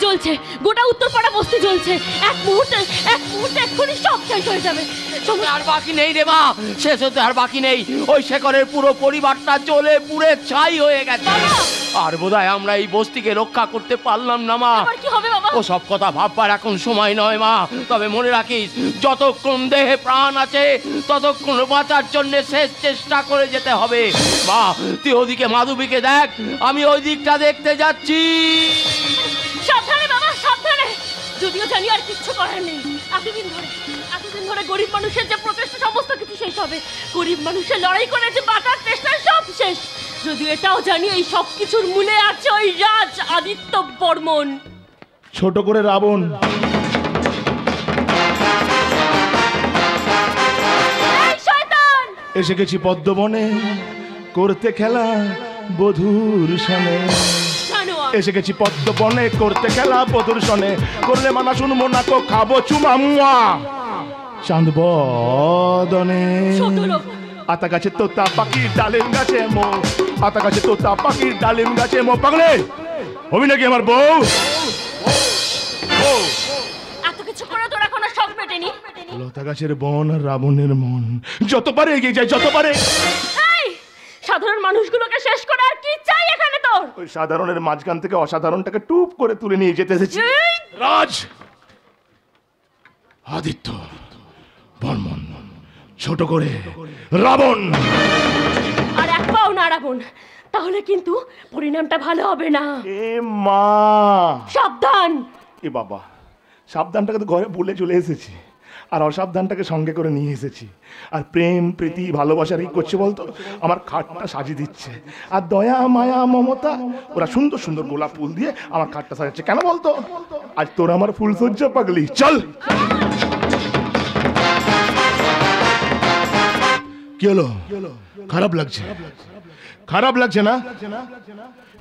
জ্বলছে, গোটা উত্তরপাড়া বস্তি জ্বলছে। এক মুহূর্তে এক মুহূর্তে এক্ষুনি সব শেষ হয়ে যাবে। আর বাকি নেই রে মা। শেষ হতে আর বাকি নেই। ওই শেখরের পুরো পরিবারটা জ্বলে পুড়ে ছাই হয়ে গেছে। আর বোধহয় আমরা এই বস্তিকে রক্ষা করতে পারলাম না মা। কি হবে বাবা? ও সব কথা ভাববার এখন সময় নয় মা। তবে মনে রাখিস যতক্ষণ দেহে প্রাণ আছে ততক্ষণ বাঁচার জন্য শেষ চেষ্টা করে যেতে হবে। মা তুই ওদিকে মাধবীকে দেখ। আমি ওই দিকটা দেখতে যাচ্ছি। যদিও জানি আর কিচ্ছু করার নেই। এতদিন ধরে এতদিন ধরে গরিব মানুষের যে প্রচেষ্টা সমস্ত কিছু শেষ হবে। গরিব মানুষের লড়াই করে যে বাঁচার চেষ্টা সব শেষ। যদিও এটাও জানি এই সব কিছুর মূলে আছে ওই রাজ আদিত্য বর্মন। ছোট করে রাবণ। এসে গেছি পদ্মবনে করতে খেলা বধুর জানোয়ার এসে গেছি পদ্মবনে করতে খেলা সনে করলে মানা শুনব না তো খাব চুমা মুয়া। চাঁদ বদনে আতা গাছে তোতা পাখির ডালিম গাছে মো। আতা গাছে তোতা পাখির ডালিম গাছে মো। পাগলে! হবি নাকি আমার বউ? লতা গাছের বন আর রাবণের মন। যত পারে এগিয়ে যায় যত পারে সাধারণ মানুষগুলোকে শেষ করে আর কি চাই এখানে তোর ওই সাধারণের মাঝখান থেকে অসাধারণটাকে টুপ করে তুলে নিয়ে যেতে এসেছি। রাজ! আদিত্য বর্মন ছোট করে রাবণ! আর এক পাও না রাবণ তাহলে কিন্তু পরিণামটা ভালো হবে না। এ মা! সাবধান! এ বাবা সাবধানটাকে তো ঘরে বলে চলে এসেছি। আর অসাবধানটাকে সঙ্গে করে নিয়ে এসেছি। আর প্রেম, প্রীতি, ভালোবাসার কি করছে বলতো, আমার খাটটা সাজিয়ে দিচ্ছে। আর দয়া, মায়া, মমতা, ওরা সুন্দর সুন্দর গোলাপ ফুল দিয়ে আমার খাটটা সাজাচ্ছে। কেন বলতো? আজ তোর আমার ফুল সজ্জা পাগলি। চল! কি হলো? খারাপ লাগছে? খারাপ লাগছে না?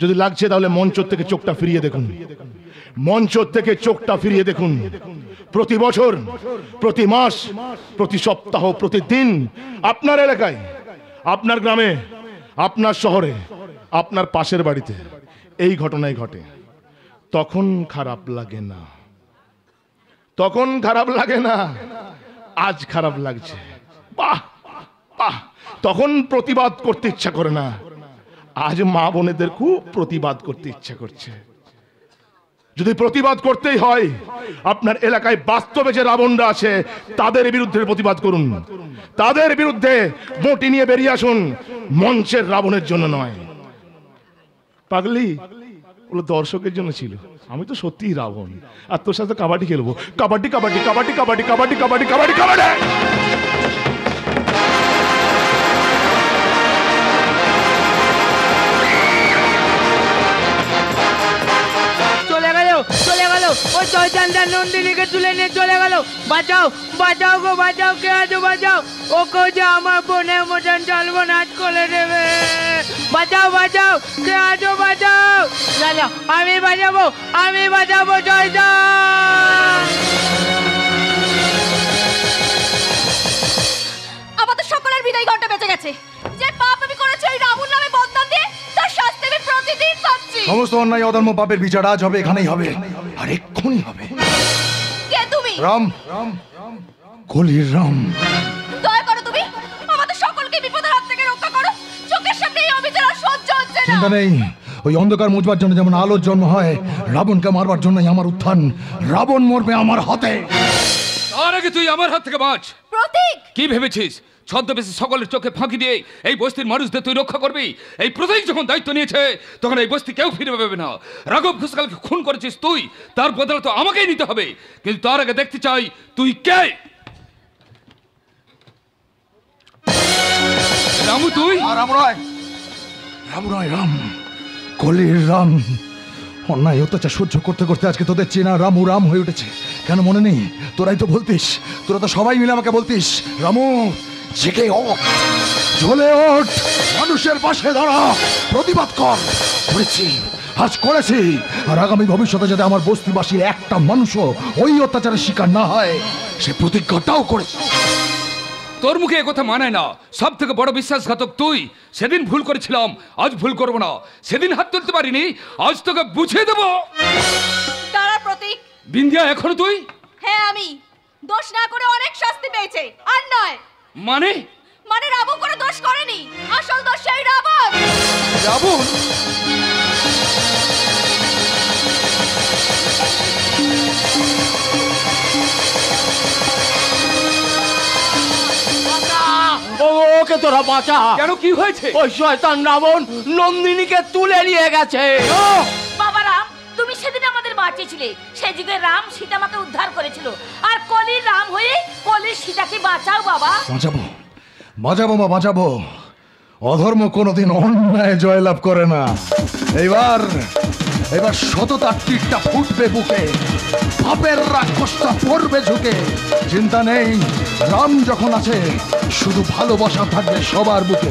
যদি লাগছে তাহলে মঞ্চ থেকে চোখটা ফিরিয়ে দেখুন। মঞ্চ থেকে চোখটা ফিরিয়ে দেখুন। প্রতি বছর, প্রতি মাস, প্রতি সপ্তাহ প্রতিদিন আপনার এলাকায়, আপনার গ্রামে, আপনার শহরে, আপনার পাশের বাড়িতে এই ঘটনাই ঘটে। তখন খারাপ লাগে না। তখন খারাপ লাগে না। আজ খারাপ লাগছে। বাহ বাহ। তখন প্রতিবাদ করতে ইচ্ছা করে না। আজ মা বোনেদের খুব প্রতিবাদ করতে ইচ্ছা করছে। যদি প্রতিবাদ করতেই হয়, আপনার এলাকায় বাস্তবে যে রাবণরা আছে, তাদের বিরুদ্ধে প্রতিবাদ করুন। তাদের বিরুদ্ধে বটি নিয়ে বেরিয়ে আসুন, মঞ্চের রাবণের জন্য নয়। পাগলি, ওগুলো দর্শকের জন্য ছিল। আমি তো সত্যিই রাবণ। আর তোর সাথে কাবাডি খেলব। কাবাডি কাবাডি কাবাডি কাবাডি কাবাডি কাবাডি কাবাডি কাবাডি! গেল ও জয়চান্দার নন্দিনীকে তুলে নিয়ে চলে গেল। বাঁচাও বাঁচাও গো, বাঁচাও, কে আছো, বাঁচাও। ও কো যে আমার বোনের মতন চলবো নাচ করে দেবে। বাঁচাও বাঁচাও, কে আছো, বাঁচাও। না আমি বাঁচাবো আমি বাঁচাবো জয়চান বিদায় ঘণ্টা বেঁচে গেছে। যে পাপ আমি করেছি ওই রাবণ নামে বদনাম দিয়ে তার শাস্তি আমি প্রতিদিন পাচ্ছি। সমস্ত অন্যায় অধর্ম পাপের বিচার আজ হবে এখানেই হবে। আর এক্ষুনি হবে। কে তুমি? রাম। কলির রাম। দয়া করো তুমি আমাদের সকলকে বিপদের হাত থেকে রক্ষা করো। চোখের সামনে এই অবিচার আর সহ্য হচ্ছে না। চিন্তা নেই। ওই অন্ধকার মুছবার জন্য যেমন আলোর জন্ম হয় রাবণকে মারবার জন্যই আমার উত্থান। রাবণ মরবে আমার হাতে। তার আগে তুই আমার হাত থেকে বাঁচ। প্রতীক! কি ভেবেছিস? ছদ্মবেশী সকলের চোখে ফাঁকি দিয়ে এই বস্তির মানুষদের তুই রক্ষা করবি। এই প্রতীক যখন দায়িত্ব নিয়েছে তখন এই বস্তি কেউ ফিরে পাবে না। রাঘব ঘোষকালকে খুন করেছিস তুই তার বদলা তো আমাকেই নিতে হবে। কিন্তু তার আগে দেখতে চাই তুই কে? রামু তুই? রাম রয়। রাম রয় রাম। কলির রাম। অন্যায় অত্যাচার সহ্য করতে করতে আজকে তোদের চেনা রামু রাম হয়ে উঠেছে। কেন মনে নেই? তোরাই তো বলতিস। তোরা তো সবাই মিলে আমাকে বলতিস। রামু! জেগে ওঠ জ্বলে ওঠ মানুষের পাশে দাঁড়া প্রতিবাদ কর। করেছি আজ করেছি। আর আগামী ভবিষ্যতে যাতে আমার বস্তিবাসীর একটা মানুষও ওই অত্যাচারের শিকার না হয় সে প্রতিজ্ঞাটাও করেছি। তোর মুখে কথা মানায় না। সব থেকে বড় বিশ্বাসঘাতক তুই। সেদিন ভুল করেছিলাম আজ ভুল করব না। সেদিন হাত তুলতে পারিনি আজ তোকে বুঝিয়ে দেবো। তারা প্রতীক। বিন্দিয়া এখনও তুই? হ্যাঁ আমি। দোষ না করে অনেক শাস্তি পেয়েছে আর নয়। মানে? মানে রাবণ করে দোষ করেনি। আসল দোষ সেই রাবণ। রাবণ? ওকে তোরা বাঁচা। কেন কি হয়েছে? ওই শয়তান রাবণ নন্দিনীকে তুলে নিয়ে গেছে। বাবা তুমি সেদিন আমাদের বাঁচিয়েছিলে। সেই যুগে রাম সীতামাকে উদ্ধার করেছিল। আর কলির রাম হয়ে কলির সীতাকে বাঁচাও বাবা। বাঁচাবো। বাঁচাবো মা, বাঁচাবো। অধর্ম কোনোদিন অন্যায় জয়লাভ করে না। এইবার এবার সততার তীরটা ফুটবে বুকে। পাপের রাক্ষসটা পড়বে ঝুঁকে। চিন্তা নেই, রাম যখন আছে, শুধু ভালোবাসা থাকবে সবার বুকে।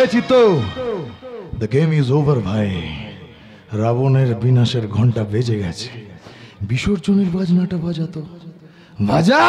এ চিত্ত দ্য গেম ইজ ওভার ভাই। রাবণের বিনাশের ঘণ্টা বেজে গেছে। বিসর্জনের বাজনাটা বাজাতো বাজা!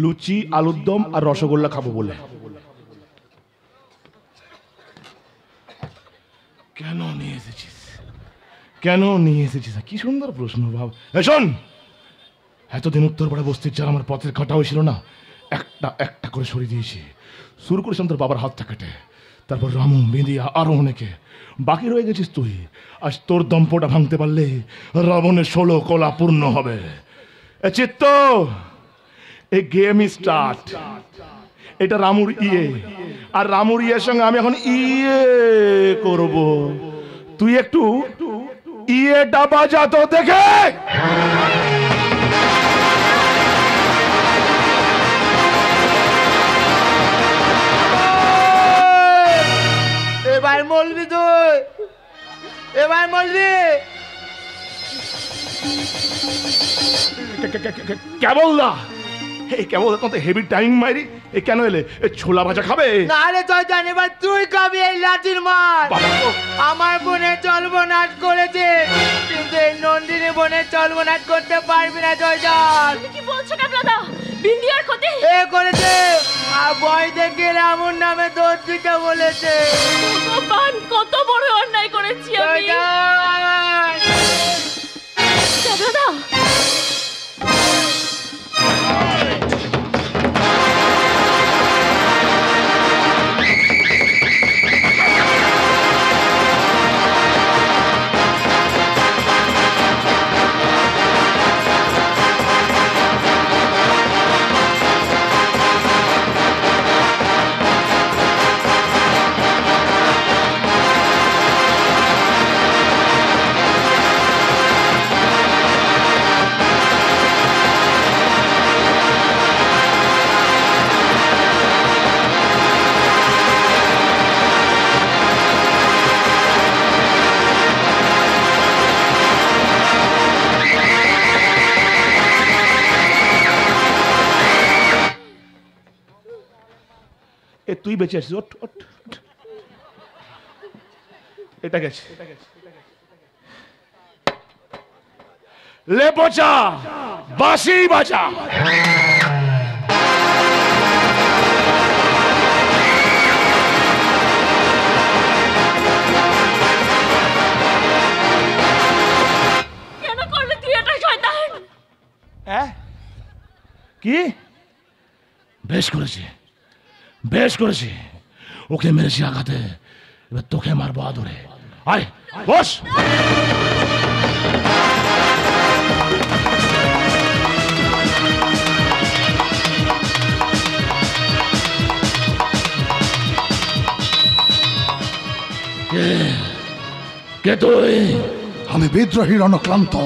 লুচি, আলুর দম আর রসগোল্লা খাব বলে। কেন নিয়ে এসেছিস? কেন নিয়ে এসেছিস? কি সুন্দর প্রশ্ন ভাব শোন, এতদিন উত্তরপাড়া বস্তির যারা আমার পথের কাটা হয়েছিল না, একটা একটা করে সরিয়ে দিয়েছি। শুরু করেছিলাম তোর বাবার হাতটা কেটে, তারপর রামু মেদিয়া আরও অনেকে। বাকি রয়ে গেছিস তুই। আজ তোর দম্পটা ভাঙতে পারলে রাবণের ষোলো কলা পূর্ণ হবে। এ চিত্ত! এই গেম স্টার্ট। এটা রামুর ইয়ে। আর রামুর ইয়ের সঙ্গে আমি এখন ইয়ে করব। তুই একটু ইয়েটা বাজা তো দেখে। এবার মলবি তুই। এবার মলবি। কেবল না এই কেবল কত হেভি টাইম মারি এ কেন এলে? এ ছোলা ভাজা খাবে? না রে জয়দান এবার তুই খাবি এই লাঠির মার। আমার বোনে চলবনাট করেছে কিন্তু এই নন্দিনী বোনে চলবনাট করতে পারবি না জয়দান কি বলছো কাকলাদা বিন্দিয়ার ক্ষতি? এ করেছে আর বয় দেখে রামুর নামে দোষ দিতে বলেছে। ভগবান কত বড় অন্যায় করেছি আমি। কাকলাদা এ তুই বেঁচে আছিস ওঠ ওঠ। এটা গেছে। লে পচা বাসি বাজা শয়তান? কি? বেশ করেছে। বেশ করেছি। ওকে মেরেছি আঘাতে। এবার তোকে মারবো আদরে। আয় বস! কে? তুই? আমি বিদ্রোহী রণক্লান্ত।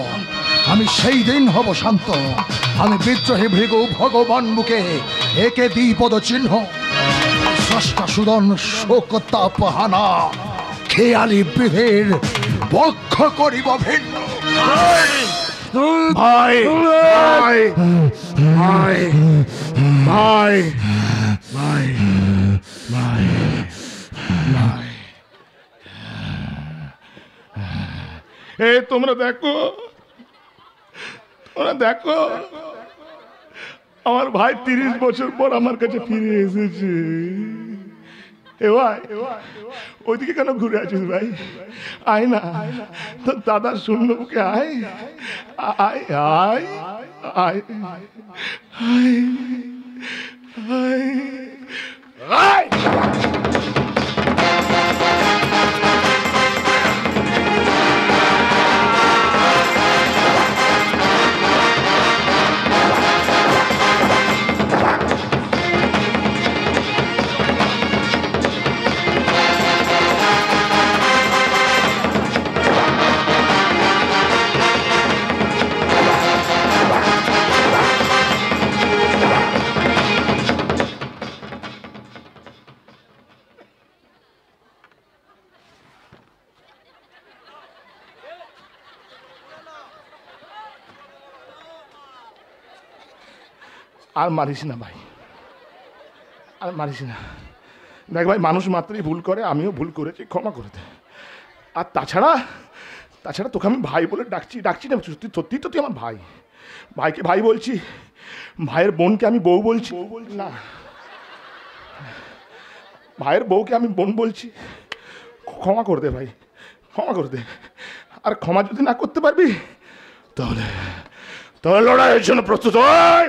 আমি সেই দিন হব শান্ত। আমি বিদ্রোহী ভৃগু ভগবান মুখে। একে দ্বিপদ চিহ্ন স্রষ্টা সুদন শোক খেয়ালি বিধের বক্ষ করিব ভিন্ন। ভাই ভাই ভাই। এ, তোমরা দেখো তোমরা দেখো। আমার ভাই তিরিশ বছর পর আমার কাছে ফিরে এসেছে। এ ভাই, ওইদিকে কেন ঘুরে আছিস ভাই? আয় না তো দাদা শূন্য মুখে আয়। আয় আয় আয় আয় আয় আয়। আর মারিস না ভাই। আর মারিস না। দেখ ভাই মানুষ মাত্রই ভুল করে আমিও ভুল করেছি ক্ষমা করে দে। আর তাছাড়া তাছাড়া তোকে আমি ভাই বলে ডাকছি ডাকছি না সত্যি সত্যি তো তুই আমার ভাই। ভাইকে ভাই বলছি ভাইয়ের বোনকে আমি বউ বলছি। না। ভাইয়ের বউকে আমি বোন বলছি। ক্ষমা করে দে ভাই ক্ষমা করে দে। আর ক্ষমা যদি না করতে পারবি তাহলে তাহলে লড়াইয়ের জন্য প্রস্তুত হয়।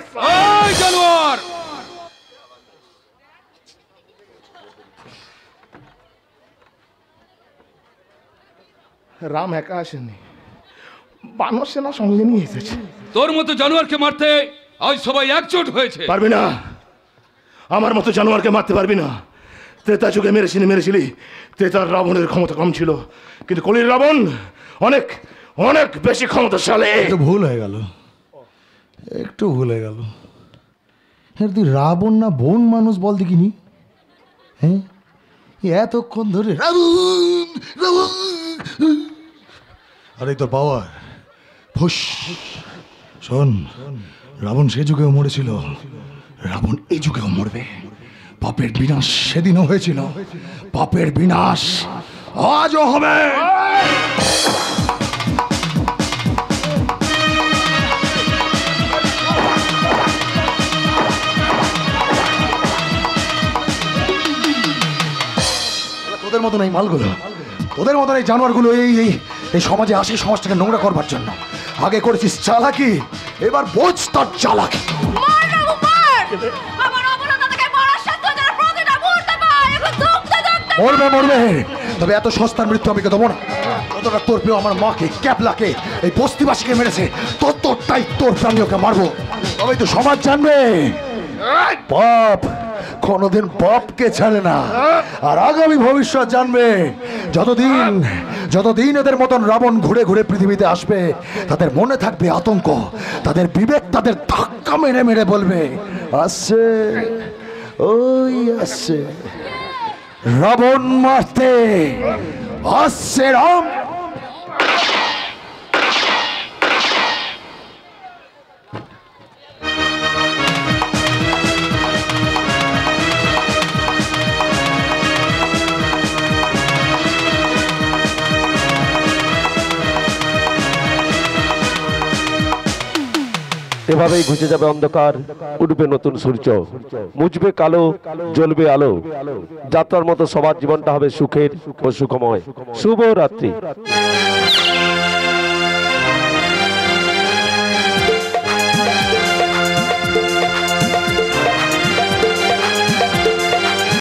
জানোয়ার! রাম একা আসেনি বানর সেনা সঙ্গে নিয়ে এসেছে। তোর মতো জানোয়ারকে মারতে আজ সবাই একজোট হয়েছে। পারবি না? আমার মতো জানোয়ারকে মারতে পারবি না? তেতা যুগে মেরেছিলি মেরেছিলি। তেতার রাবণের ক্ষমতা কম ছিল। কিন্তু কলির রাবণ অনেক অনেক বেশি ক্ষমতাশালী। ভুল হয়ে গেল। একটু ভুলে গেল। হ্যাঁ তুই রাবণ না বোন মানুষ বল দেখিনি? হ্যাঁ? এতক্ষণ ধরে রাবণ রাবণ। আরে তোর পাওয়ার ফুস শোন, রাবণ সে যুগেও মরেছিল। রাবণ এই যুগেও মরবে। পাপের বিনাশ সেদিনও হয়েছিল। পাপের বিনাশ আজও হবে। তোদের মতন এই মালগুলো তোদের মতন এই জানোয়ারগুলো এই এই এই সমাজে আসে সমাজটাকে নোংরা করবার জন্য। আগে করেছিস চালাকি এবার বোঝ তোর চালাকি। পায় মরবে মরবে। তবে এত সস্তার মৃত্যু আমি দেবো না। তোর প্রিয় আমার মাকে ক্যাপলাকে এই বস্তিবাসীকে মেরেছে তোর তোরটাই তোর প্রাণীয়কে মারবো। তবেই তো সমাজ জানবে। পাপ। কোনোদিন পপকে ছাড়ে না। আর আগামী ভবিষ্যৎ জানবে, যতদিন যতদিন এদের মতন রাবণ ঘুরে ঘুরে পৃথিবীতে আসবে, তাদের মনে থাকবে আতঙ্ক, তাদের বিবেক তাদের ধাক্কা মেরে মেরে বলবে আসছে ওই আসছে রাবণ মারতে আসছে রাম। এভাবেই ঘুচে যাবে অন্ধকার উঠবে নতুন সূর্য। মুজবে কালো, জ্বলবে আলো। যাত্রার মতো সবার জীবনটা হবে সুখের ও সুখময়। শুভ রাত্রি।